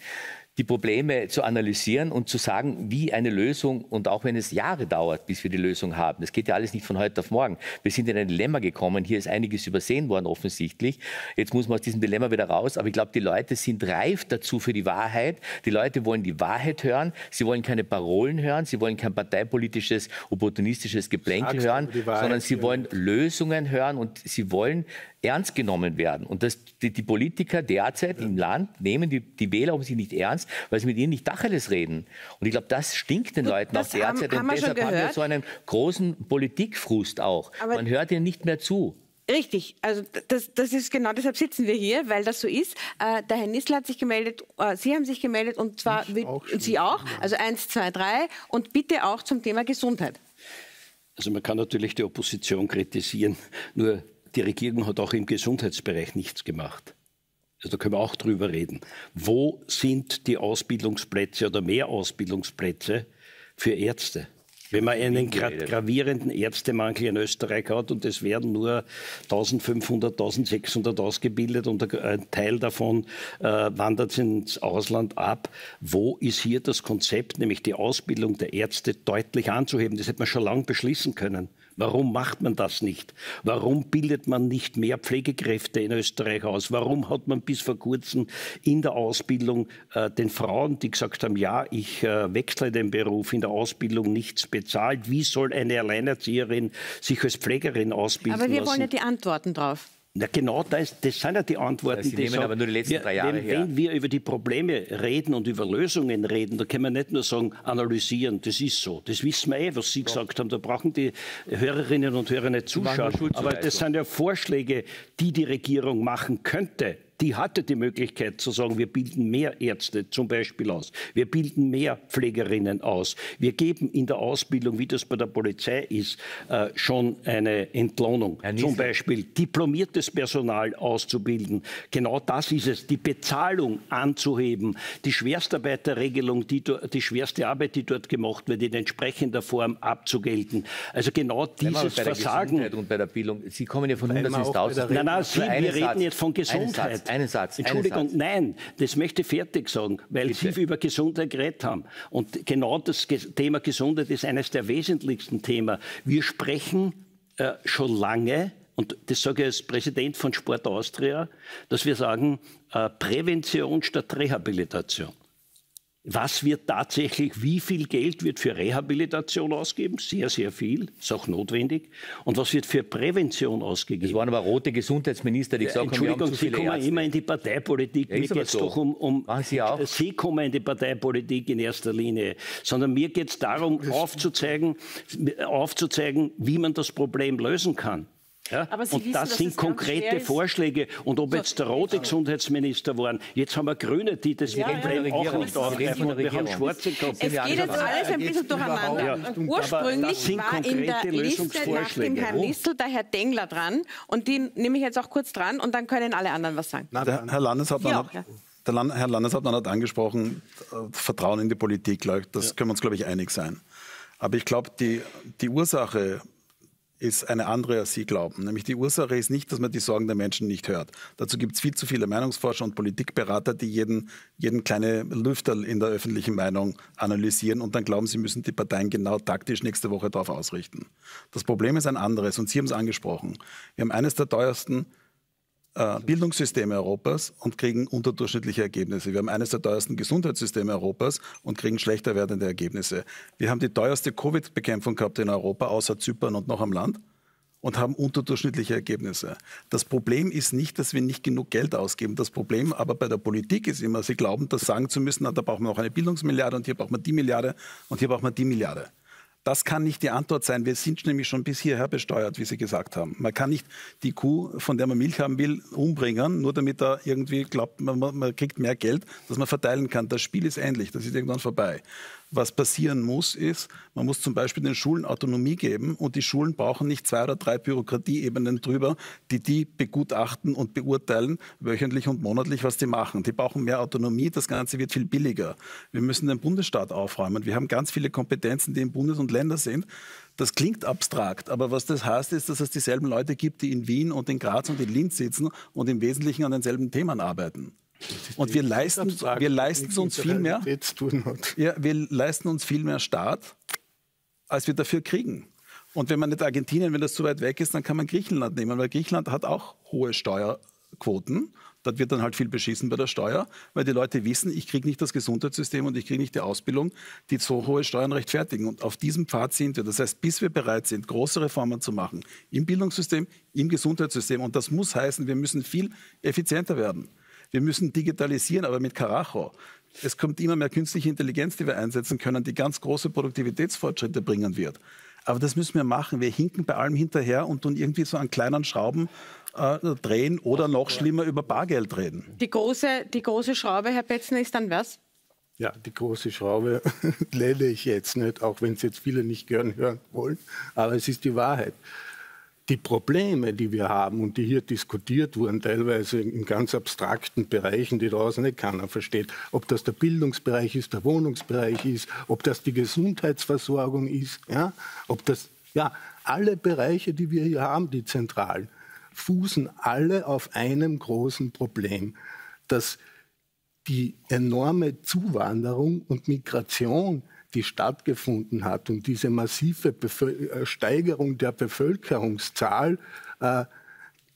S4: die Probleme zu analysieren und zu sagen, wie eine Lösung, und auch wenn es Jahre dauert, bis wir die Lösung haben, das geht ja alles nicht von heute auf morgen. Wir sind in ein Dilemma gekommen, hier ist einiges übersehen worden offensichtlich. Jetzt muss man aus diesem Dilemma wieder raus, aber ich glaube, die Leute sind reif dazu für die Wahrheit. Die Leute wollen die Wahrheit hören, sie wollen keine Parolen hören, sie wollen kein parteipolitisches, opportunistisches Geplänkel hören, sondern sie wollen Lösungen hören und sie wollen ernst genommen werden. Und das, die, die Politiker derzeit im Land nehmen die, die Wähler um sich nicht ernst, weil sie mit ihnen nicht Dacheles reden. Und ich glaube, das stinkt den Gut, Leuten auch derzeit. Haben, haben und deshalb haben wir so einen großen Politikfrust auch. Aber Man hört ihnen nicht mehr zu.
S1: Richtig, also das, das ist genau deshalb sitzen wir hier, weil das so ist. Äh, der Herr Nissel hat sich gemeldet, äh, Sie haben sich gemeldet und zwar auch Sie auch, also eins, zwei, drei und bitte auch zum Thema Gesundheit.
S2: Also man kann natürlich die Opposition kritisieren, nur die Regierung hat auch im Gesundheitsbereich nichts gemacht. Also da können wir auch drüber reden. Wo sind die Ausbildungsplätze oder mehr Ausbildungsplätze für Ärzte? Wenn man einen gravierenden Ärztemangel in Österreich hat und es werden nur 1500, 1600 ausgebildet und ein Teil davon äh, wandert ins Ausland ab, wo ist hier das Konzept, nämlich die Ausbildung der Ärzte deutlich anzuheben? Das hätte man schon lange beschließen können. Warum macht man das nicht? Warum bildet man nicht mehr Pflegekräfte in Österreich aus? Warum hat man bis vor kurzem in der Ausbildung äh, den Frauen, die gesagt haben, ja, ich äh, wechsle den Beruf, in der Ausbildung nichts bezahlt? Wie soll eine Alleinerzieherin sich als Pflegerin ausbilden
S1: Aber wir
S2: lassen?
S1: wollen ja die Antworten drauf.
S2: Na genau, das, das sind ja die Antworten.
S4: Sie die nehmen
S2: sagen,
S4: aber nur die letzten
S2: wir,
S4: drei Jahre
S2: wenn,
S4: her.
S2: Wenn wir über die Probleme reden und über Lösungen reden, da können wir nicht nur sagen, analysieren, das ist so. Das wissen wir eh, was Sie gesagt haben. Da brauchen die Hörerinnen und Hörer nicht zuschauen. Aber das sind ja Vorschläge, die die Regierung machen könnte die hatte die Möglichkeit zu sagen, wir bilden mehr Ärzte zum Beispiel aus, wir bilden mehr Pflegerinnen aus, wir geben in der Ausbildung, wie das bei der Polizei ist, äh, schon eine Entlohnung. Zum Beispiel diplomiertes Personal auszubilden. Genau das ist es, die Bezahlung anzuheben, die Schwerstarbeiterregelung, die, die schwerste Arbeit, die dort gemacht wird, in entsprechender Form abzugelten. Also genau dieses
S4: bei
S2: Versagen.
S4: Der und bei der Bildung, Sie kommen ja von 100 ins 1000.
S2: Nein, nein, Sie, wir reden
S4: Satz,
S2: jetzt von Gesundheit.
S4: Einen Satz.
S2: Entschuldigung,
S4: einen Satz.
S2: nein, das möchte ich fertig sagen, weil
S4: Bitte.
S2: Sie über Gesundheit geredet haben. Und genau das Thema Gesundheit ist eines der wesentlichsten Themen. Wir sprechen äh, schon lange, und das sage ich als Präsident von Sport Austria, dass wir sagen, äh, Prävention statt Rehabilitation. Was wird tatsächlich, wie viel Geld wird für Rehabilitation ausgeben? Sehr, sehr viel, ist auch notwendig. Und was wird für Prävention ausgegeben?
S4: Es waren aber rote Gesundheitsminister, die gesagt haben,
S2: Entschuldigung, Sie kommen
S4: Ärzte.
S2: immer in die Parteipolitik.
S4: Ja,
S2: mir geht es
S4: so.
S2: doch um, um
S4: Sie auch.
S2: Sie kommen in die Parteipolitik in erster Linie, sondern mir geht es darum, aufzuzeigen, aufzuzeigen, wie man das Problem lösen kann. Ja?
S3: Aber Sie
S2: und
S3: wissen,
S2: das
S3: dass
S2: sind konkrete. Vorschläge. Und ob
S3: So,
S2: jetzt der rote Gesundheitsminister waren, jetzt haben wir Grüne, die das
S3: Ja,
S2: Problem
S3: ja.
S2: auch nicht aufgreifen. Und wir haben. Schwarze gehabt.
S1: Es geht jetzt alles ein bisschen durcheinander.
S2: Ja.
S1: Ursprünglich war in der Liste nach dem. Herrn Nissel der Herr Dengler dran. Und den nehme ich jetzt auch kurz dran und dann können alle anderen was sagen.
S5: Der Herr Landeshauptmann, hat,
S1: ja.
S5: der Land, Herr Landeshauptmann hat angesprochen, äh, Vertrauen in die Politik, das können wir uns, glaube ich, einig sein. Aber ich glaube, die, die Ursache ist eine andere, als Sie glauben. Nämlich die Ursache ist nicht, dass man die Sorgen der Menschen nicht hört. Dazu gibt es viel zu viele Meinungsforscher und Politikberater, die jeden, jeden kleine Lüfterl in der öffentlichen Meinung analysieren und dann glauben, sie müssen die Parteien genau taktisch nächste Woche darauf ausrichten. Das Problem ist ein anderes und Sie haben es angesprochen. Wir haben eines der teuersten äh, Bildungssysteme Europas und kriegen unterdurchschnittliche Ergebnisse. Wir haben eines der teuersten Gesundheitssysteme Europas und kriegen schlechter werdende Ergebnisse. Wir haben die teuerste Covid-Bekämpfung gehabt in Europa, außer Zypern und noch am Land und haben unterdurchschnittliche Ergebnisse. Das Problem ist nicht, dass wir nicht genug Geld ausgeben. Das Problem aber bei der Politik ist immer, sie glauben, das sagen zu müssen, na, da brauchen wir noch eine Bildungsmilliarde und hier braucht man die Milliarde und hier braucht man die Milliarde. Das kann nicht die Antwort sein. Wir sind nämlich schon bis hierher besteuert, wie Sie gesagt haben. Man kann nicht die Kuh, von der man Milch haben will, umbringen, nur damit er irgendwie glaubt, man, man kriegt mehr Geld, das man verteilen kann. Das Spiel ist ähnlich, das ist irgendwann vorbei. Was passieren muss, ist, man muss zum Beispiel den Schulen Autonomie geben und die Schulen brauchen nicht zwei oder drei Bürokratieebenen drüber, die die begutachten und beurteilen, wöchentlich und monatlich, was die machen. Die brauchen mehr Autonomie, das Ganze wird viel billiger. Wir müssen den Bundesstaat aufräumen. Wir haben ganz viele Kompetenzen, die im Bundes- und Länder sind. Das klingt abstrakt, aber was das heißt, ist, dass es dieselben Leute gibt, die in Wien und in Graz und in Linz sitzen und im Wesentlichen an denselben Themen arbeiten. Und wir leisten, wir leisten uns viel mehr. Ja, wir leisten uns viel mehr Staat, als wir dafür kriegen. Und wenn man nicht Argentinien, wenn das zu weit weg ist, dann kann man Griechenland nehmen, weil Griechenland hat auch hohe Steuerquoten. Dort wird dann halt viel beschissen bei der Steuer, weil die Leute wissen, ich kriege nicht das Gesundheitssystem und ich kriege nicht die Ausbildung, die so hohe Steuern rechtfertigen. Und auf diesem Pfad sind wir. Das heißt, bis wir bereit sind, große Reformen zu machen, im Bildungssystem, im Gesundheitssystem, und das muss heißen, wir müssen viel effizienter werden. Wir müssen digitalisieren, aber mit Karacho. Es kommt immer mehr künstliche Intelligenz, die wir einsetzen können, die ganz große Produktivitätsfortschritte bringen wird. Aber das müssen wir machen. Wir hinken bei allem hinterher und tun irgendwie so an kleinen Schrauben äh, drehen oder noch schlimmer über Bargeld reden.
S1: Die große, die große Schraube, Herr Petzner, ist dann was?
S6: Ja, die große Schraube nenne ich jetzt nicht, auch wenn es jetzt viele nicht gern hören wollen, aber es ist die Wahrheit. Die Probleme, die wir haben und die hier diskutiert wurden, teilweise in ganz abstrakten Bereichen, die draußen nicht keiner versteht, ob das der Bildungsbereich ist, der Wohnungsbereich ist, ob das die Gesundheitsversorgung ist, ja, ob das, ja, alle Bereiche, die wir hier haben, die zentralen, fußen alle auf einem großen Problem, dass die enorme Zuwanderung und Migration, die stattgefunden hat und diese massive Bevöl äh, Steigerung der Bevölkerungszahl, äh,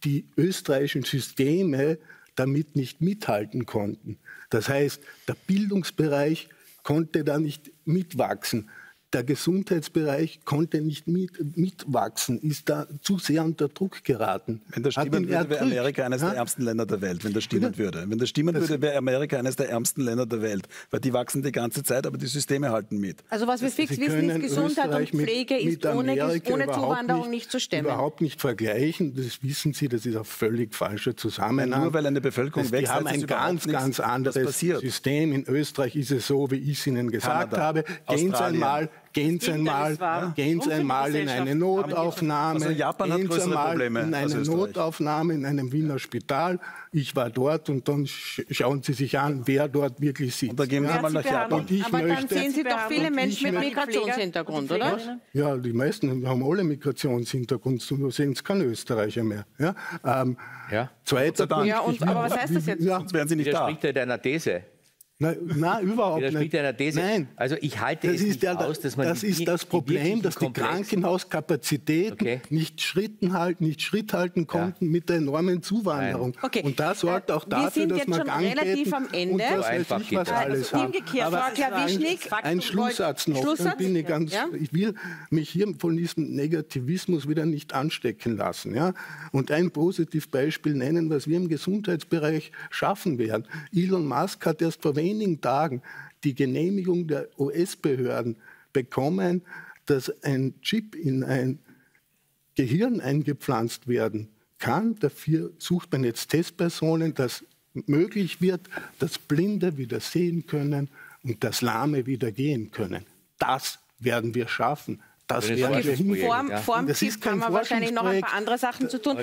S6: die österreichischen Systeme damit nicht mithalten konnten. Das heißt, der Bildungsbereich konnte da nicht mitwachsen. Der Gesundheitsbereich konnte nicht mit, mitwachsen, ist da zu sehr unter Druck geraten.
S5: Wenn das stimmen würde, wäre. Amerika eines
S6: Ja?
S5: der ärmsten Länder der Welt, wenn das stimmen würde. Wenn das stimmen würde, wäre Amerika eines der ärmsten Länder der Welt. Weil die wachsen die ganze Zeit, aber die Systeme halten mit.
S1: Also was wir fix
S6: Sie
S1: wissen, ist, Gesundheit
S6: Österreich
S1: und
S6: mit-
S1: Pflege ist
S6: mit
S1: ohne, ohne Zuwanderung
S6: nicht-
S1: nicht zu stemmen.
S6: Überhaupt nicht vergleichen, das wissen Sie, das ist ein völlig falscher Zusammenhang.
S5: Nur weil eine Bevölkerung
S6: das,
S5: wächst,
S6: Die haben ein
S5: das
S6: ganz,
S5: nichts,
S6: ganz anderes. System. In Österreich ist es so, wie ich es Ihnen gesagt
S5: Kanada,
S6: habe. Gehen Sie einmal, gehen Sie einmal, gehen Sie einmal in eine? Notaufnahme.
S5: Also Japan
S6: gehen Sie einmal
S5: Probleme
S6: in eine. Notaufnahme in einem Wiener Spital. Ich war dort und dann sch schauen Sie sich an, wer dort wirklich sitzt.
S5: Und da gehen Sie
S6: Ja?
S5: mal nach Japan.
S6: Und ich
S1: Aber dann
S6: möchte,
S1: sehen Sie doch viele Menschen mit Migrationshintergrund, oder?
S6: ja, die meisten haben alle Migrationshintergrund, nur sind es keine Österreicher mehr. Ja? Ähm,
S4: Ja.
S6: Zweiter
S5: Dank.
S6: Punkt.
S1: Ja, und- aber was heißt das jetzt?
S6: Ja,
S5: Sonst wären sie nicht da.
S4: Widerspricht er deiner These?
S6: Nein, nein überhaupt
S4: nicht. Einer These.
S6: Nein.
S4: Also ich halte das es nicht
S6: der,
S4: aus, dass man
S6: Das ist das Problem, dass die Krankenhauskapazitäten okay. nicht, Schritten halten, nicht Schritt halten konnten ja. mit der enormen Zuwanderung.
S1: Okay.
S6: Und das sorgt auch dafür, dass man
S1: relativ am Ende.
S6: und was weiß ich was alles haben. Aber ein, ein Schlusssatz noch, Schlusssatz? bin ich ganz, ja? ich will mich hier von diesem Negativismus wieder nicht anstecken lassen. Ja? Und ein Positivbeispiel nennen, was wir im Gesundheitsbereich schaffen werden. Elon Musk hat erst vor wenigen Tagen die Genehmigung der US-Behörden bekommen, dass ein Chip in ein Gehirn eingepflanzt werden kann. Dafür sucht man jetzt Testpersonen, dass möglich wird, dass Blinde wieder sehen können und dass Lahme wieder gehen können. Das werden wir schaffen. Das wäre
S1: okay, Form, Formtipp haben wir wahrscheinlich noch ein paar andere Sachen zu tun.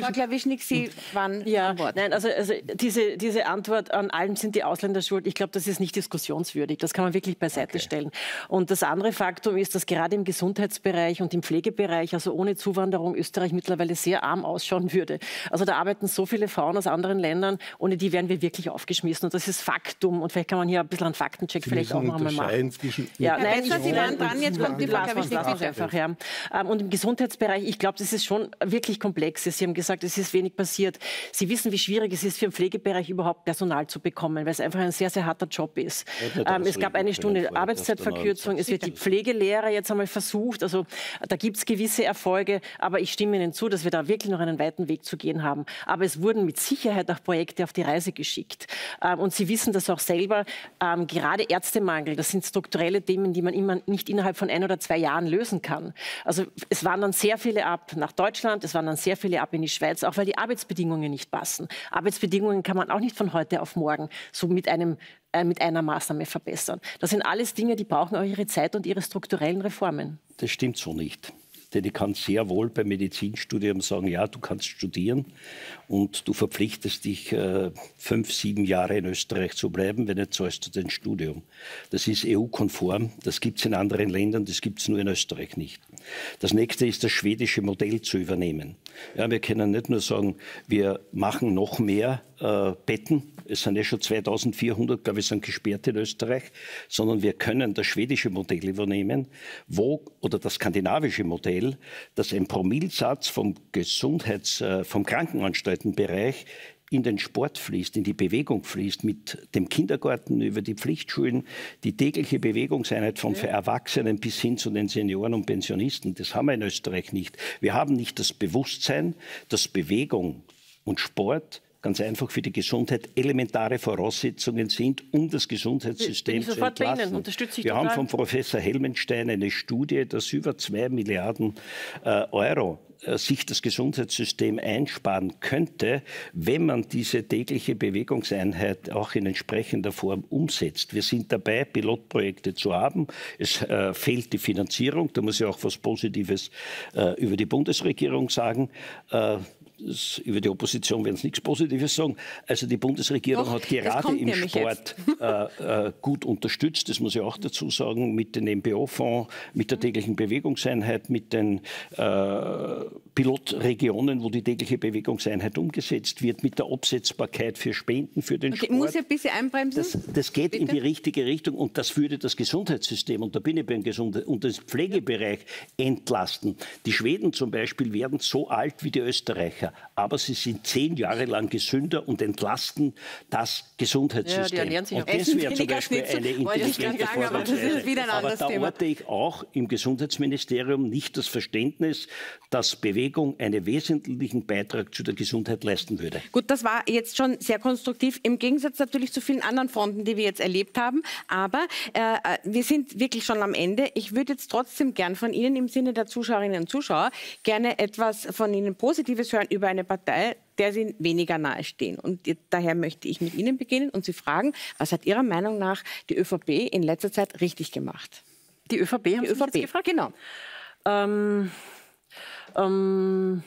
S1: Frau Klawischnik, Sie waren
S3: ja, Nein, also, also diese, diese Antwort an allem sind die Ausländer schuld. Ich glaube, das ist nicht diskussionswürdig. Das kann man wirklich beiseite okay. stellen. Und das andere Faktum ist, dass gerade im Gesundheitsbereich und im Pflegebereich, also ohne Zuwanderung, Österreich mittlerweile sehr arm ausschauen würde. Also da arbeiten so viele Frauen aus anderen Ländern, ohne die wären wir wirklich aufgeschmissen. Und das ist Faktum. Und vielleicht kann man hier ein bisschen einen Faktencheck
S6: Sie
S3: vielleicht auch noch einmal machen.
S1: Ja, nein, Sie waren dran, jetzt kommt die Frau Klawischnik
S3: auch einfach. Ja. Ähm, und im Gesundheitsbereich, ich glaube, das ist schon wirklich komplex. Sie haben gesagt, es ist wenig passiert. Sie wissen, wie schwierig es ist, für den Pflegebereich überhaupt Personal zu bekommen, weil es einfach ein sehr, sehr harter Job ist. Ähm, es gab eine Stunde Arbeitszeitverkürzung. Es wird die Pflegelehre jetzt einmal versucht. Also da gibt es gewisse Erfolge. Aber ich stimme Ihnen zu, dass wir da wirklich noch einen weiten Weg zu gehen haben. Aber es wurden mit Sicherheit auch Projekte auf die Reise geschickt. Ähm, und Sie wissen das auch selber. Ähm, gerade Ärztemangel, das sind strukturelle Themen, die man immer nicht innerhalb von ein oder zwei Jahren lösen kann. Also es wandern sehr viele ab nach Deutschland, es wandern sehr viele ab in die Schweiz, auch weil die Arbeitsbedingungen nicht passen. Arbeitsbedingungen kann man auch nicht von heute auf morgen so mit einem äh, mit einer Maßnahme verbessern. Das sind alles Dinge, die brauchen auch ihre Zeit und ihre strukturellen Reformen.
S2: Das stimmt so nicht. Denn ich kann sehr wohl beim Medizinstudium sagen, ja, du kannst studieren und du verpflichtest dich, äh, fünf, sieben Jahre in Österreich zu bleiben, wenn nicht zahlst du dein Studium. Das ist EU-konform, das gibt es in anderen Ländern, das gibt es nur in Österreich nicht. Das nächste ist das schwedische Modell zu übernehmen. Ja, wir können nicht nur sagen, wir machen noch mehr äh, Betten, es sind ja schon 2400, glaube ich, sind gesperrt in Österreich, sondern wir können das schwedische Modell übernehmen, wo, oder das skandinavische Modell, dass ein Promillsatz vom Gesundheits-, äh, vom Krankenanstaltenbereich in den Sport fließt, in die Bewegung fließt, mit dem Kindergarten über die Pflichtschulen, die tägliche Bewegungseinheit von ja. Erwachsenen bis hin zu den Senioren und Pensionisten. Das haben wir in Österreich nicht. Wir haben nicht das Bewusstsein, dass Bewegung und Sport ganz einfach für die Gesundheit elementare Voraussetzungen sind, um das Gesundheitssystem zu entlasten. Wir haben von Professor Helmenstein eine Studie, dass über zwei Milliarden äh, Euro äh, sich das Gesundheitssystem einsparen könnte, wenn man diese tägliche Bewegungseinheit auch in entsprechender Form umsetzt. Wir sind dabei, Pilotprojekte zu haben. Es äh, fehlt die Finanzierung. Da muss ich auch was Positives äh, über die Bundesregierung sagen. Äh, über die Opposition werden Sie nichts Positives sagen. Also die Bundesregierung Doch, hat gerade im Sport äh, äh, gut unterstützt, das muss ich auch dazu sagen, mit dem MBO-Fonds, mit der täglichen Bewegungseinheit, mit den äh, Pilotregionen, wo die tägliche Bewegungseinheit umgesetzt wird, mit der Absetzbarkeit für Spenden für den okay, Sport.
S1: Muss ich ein bisschen einbremsen?
S2: Das, das geht Bitte? in die richtige Richtung und das würde das Gesundheitssystem, und da bin ich beim Gesundheit, und den Pflegebereich entlasten. Die Schweden zum Beispiel werden so alt wie die Österreicher, aber sie sind zehn Jahre lang gesünder und entlasten das Gesundheitssystem. Ja, und das wäre zum Beispiel eine intelligente sagen, aber, das ist wieder ein aber da Thema. orte ich auch im Gesundheitsministerium nicht das Verständnis, dass Bewegung Bewegung einen wesentlichen Beitrag zu der Gesundheit leisten würde.
S1: Gut, das war jetzt schon sehr konstruktiv, im Gegensatz natürlich zu vielen anderen Fronten, die wir jetzt erlebt haben. Aber äh, wir sind wirklich schon am Ende. Ich würde jetzt trotzdem gern von Ihnen im Sinne der Zuschauerinnen und Zuschauer gerne etwas von Ihnen Positives hören über eine Partei, der Sie weniger nahestehen. Und daher möchte ich mit Ihnen beginnen und Sie fragen, was hat Ihrer Meinung nach die ÖVP in letzter Zeit richtig gemacht?
S3: Die ÖVP haben die Sie ÖVP. gefragt?
S1: Genau.
S3: Ähm, ähm,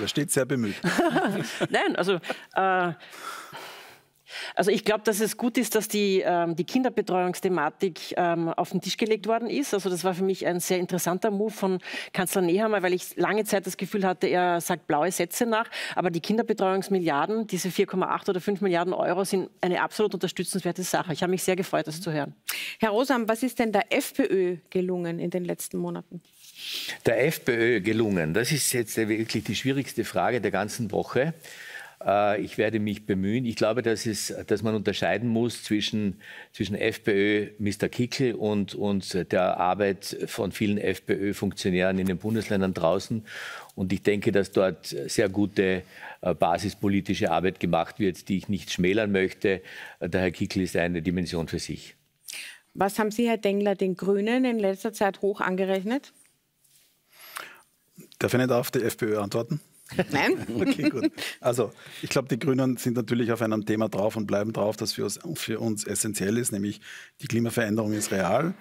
S5: da steht sehr bemüht.
S3: Nein, also äh, Also ich glaube, dass es gut ist, dass die, ähm, die Kinderbetreuungsthematik ähm, auf den Tisch gelegt worden ist. Also das war für mich ein sehr interessanter Move von Kanzler Nehammer, weil ich lange Zeit das Gefühl hatte, er sagt blaue Sätze nach. Aber die Kinderbetreuungsmilliarden, diese 4,8 oder 5 Milliarden Euro, sind eine absolut unterstützenswerte Sache. Ich habe mich sehr gefreut, das zu hören.
S1: Herr Rosam, was ist denn der FPÖ gelungen in den letzten Monaten?
S4: Der FPÖ gelungen, das ist jetzt wirklich die schwierigste Frage der ganzen Woche. Äh, ich werde mich bemühen. Ich glaube, dass, es, dass man unterscheiden muss zwischen, zwischen FPÖ, Mr. Kickel und, und der Arbeit von vielen FPÖ-Funktionären in den Bundesländern draußen. Und ich denke, dass dort sehr gute äh, basispolitische Arbeit gemacht wird, die ich nicht schmälern möchte. Der Herr Kickel ist eine Dimension für sich.
S1: Was haben Sie, Herr Dengler, den Grünen in letzter Zeit hoch angerechnet?
S5: Darf ich nicht auf die FPÖ antworten?
S1: Nein.
S5: okay, gut. Also, ich glaube, die Grünen sind natürlich auf einem Thema drauf und bleiben drauf, das für uns, für uns essentiell ist, nämlich die Klimaveränderung ist real.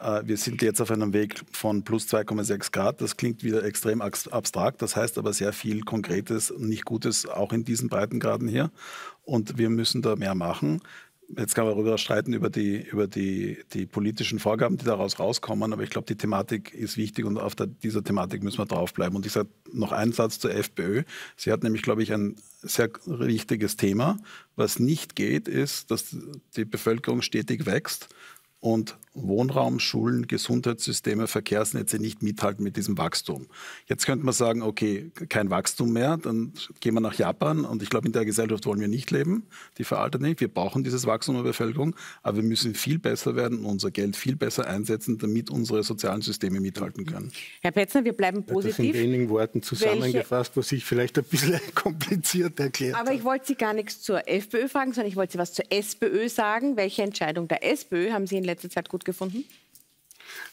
S5: Äh, wir sind jetzt auf einem Weg von plus 2,6 Grad. Das klingt wieder extrem abstrakt. Das heißt aber sehr viel Konkretes, nicht Gutes auch in diesen Breitengraden hier. Und wir müssen da mehr machen. Jetzt kann man darüber streiten, über die, über die, die politischen Vorgaben, die daraus rauskommen, aber ich glaube, die Thematik ist wichtig und auf der, dieser Thematik müssen wir draufbleiben. Und ich sage noch einen Satz zur FPÖ. Sie hat nämlich, glaube ich, ein sehr wichtiges Thema. Was nicht geht, ist, dass die Bevölkerung stetig wächst und Wohnraum, Schulen, Gesundheitssysteme, Verkehrsnetze nicht mithalten mit diesem Wachstum. Jetzt könnte man sagen, okay, kein Wachstum mehr, dann gehen wir nach Japan und ich glaube, in der Gesellschaft wollen wir nicht leben, die veraltet nicht. Wir brauchen dieses Wachstum der Bevölkerung, aber wir müssen viel besser werden und unser Geld viel besser einsetzen, damit unsere sozialen Systeme mithalten können.
S1: Herr Petzner, wir bleiben positiv.
S6: Das in wenigen Worten zusammengefasst, was ich vielleicht ein bisschen kompliziert erklärt
S1: Aber ich wollte Sie gar nichts zur FPÖ fragen, sondern ich wollte Sie was zur SPÖ sagen. Welche Entscheidung der SPÖ haben Sie in letzter Zeit gut gefunden?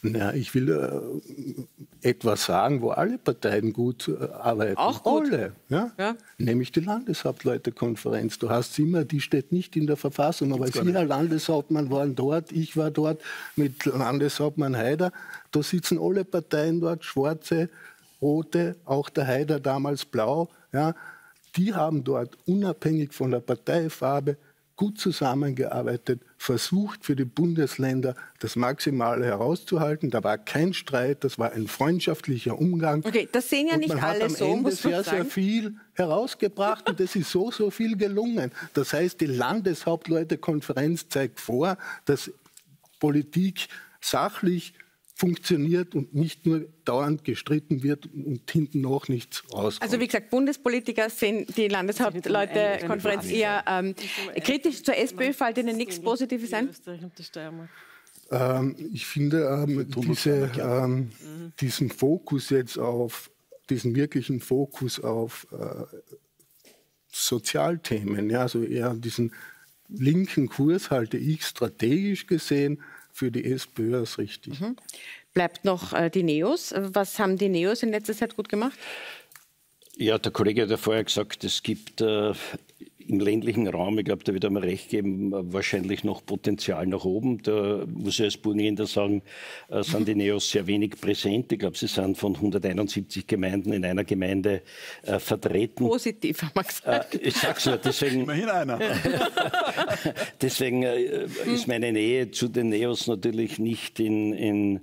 S6: Na, ich will äh, etwas sagen, wo alle Parteien gut äh, arbeiten.
S1: Auch gut.
S6: Alle, ja? ja? Nämlich die Landeshauptleutekonferenz. Du hast immer, die steht nicht in der Verfassung, aber Sie, Herr Landeshauptmann, waren dort, ich war dort mit Landeshauptmann Haider. Da sitzen alle Parteien dort, schwarze, rote, auch der Haider damals blau. Ja? Die haben dort unabhängig von der Parteifarbe gut zusammengearbeitet, versucht für die Bundesländer das Maximale herauszuhalten. Da war kein Streit, das war ein freundschaftlicher Umgang.
S1: Okay, das sehen ja
S6: und
S1: nicht
S6: man
S1: alle
S6: hat am
S1: so.
S6: Ende
S1: muss
S6: sehr,
S1: sagen.
S6: sehr viel herausgebracht und es ist so, so viel gelungen. Das heißt, die Landeshauptleutekonferenz zeigt vor, dass Politik sachlich funktioniert und nicht nur dauernd gestritten wird und hinten noch nichts rauskommt.
S1: Also wie gesagt, Bundespolitiker sehen die Landeshauptleutekonferenz eher ähm, kritisch. Zur SPÖ fällt Ihnen nichts Positives ein?
S6: Ähm, ich finde ähm, diese, ähm, diesen Fokus jetzt auf, diesen wirklichen Fokus auf äh, Sozialthemen, ja, also eher diesen linken Kurs halte ich strategisch gesehen für die SPÖ als richtig.
S1: Mhm. Bleibt noch äh, die Neos. Was haben die Neos in letzter Zeit gut gemacht?
S2: Ja, der Kollege hat ja vorher gesagt, es gibt äh, im ländlichen Raum, ich glaube, da wird er mir recht geben, wahrscheinlich noch Potenzial nach oben. Da muss ich als Burgenländer sagen, äh, sind die Neos sehr wenig präsent. Ich glaube, sie sind von 171 Gemeinden in einer Gemeinde äh, vertreten.
S1: Positiv, haben wir gesagt.
S2: Äh, ich sag's nur, deswegen.
S5: Immerhin einer.
S2: deswegen äh, ist meine Nähe zu den Neos natürlich nicht in, in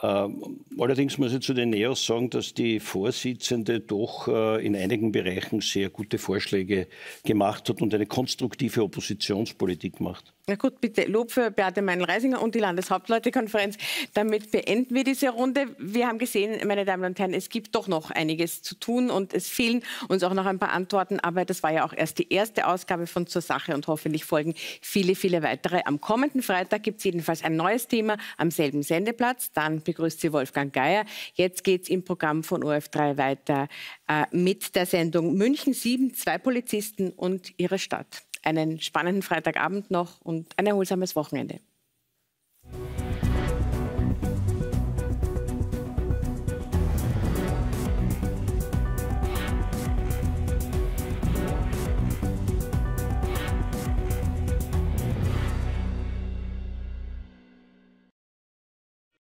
S2: allerdings muss ich zu den NEOS sagen, dass die Vorsitzende doch äh, in einigen Bereichen sehr gute Vorschläge gemacht hat und eine konstruktive Oppositionspolitik macht.
S1: Na gut, bitte Lob für Beate Meinl-Reisinger und die Landeshauptleutekonferenz. Damit beenden wir diese Runde. Wir haben gesehen, meine Damen und Herren, es gibt doch noch einiges zu tun und es fehlen uns auch noch ein paar Antworten. Aber das war ja auch erst die erste Ausgabe von Zur Sache und hoffentlich folgen viele, viele weitere. Am kommenden Freitag gibt es jedenfalls ein neues Thema am selben Sendeplatz. Dann begrüßt Sie Wolfgang Geier. Jetzt geht es im Programm von OF3 weiter äh, mit der Sendung München 7, zwei Polizisten und ihre Stadt einen spannenden Freitagabend noch und ein erholsames Wochenende.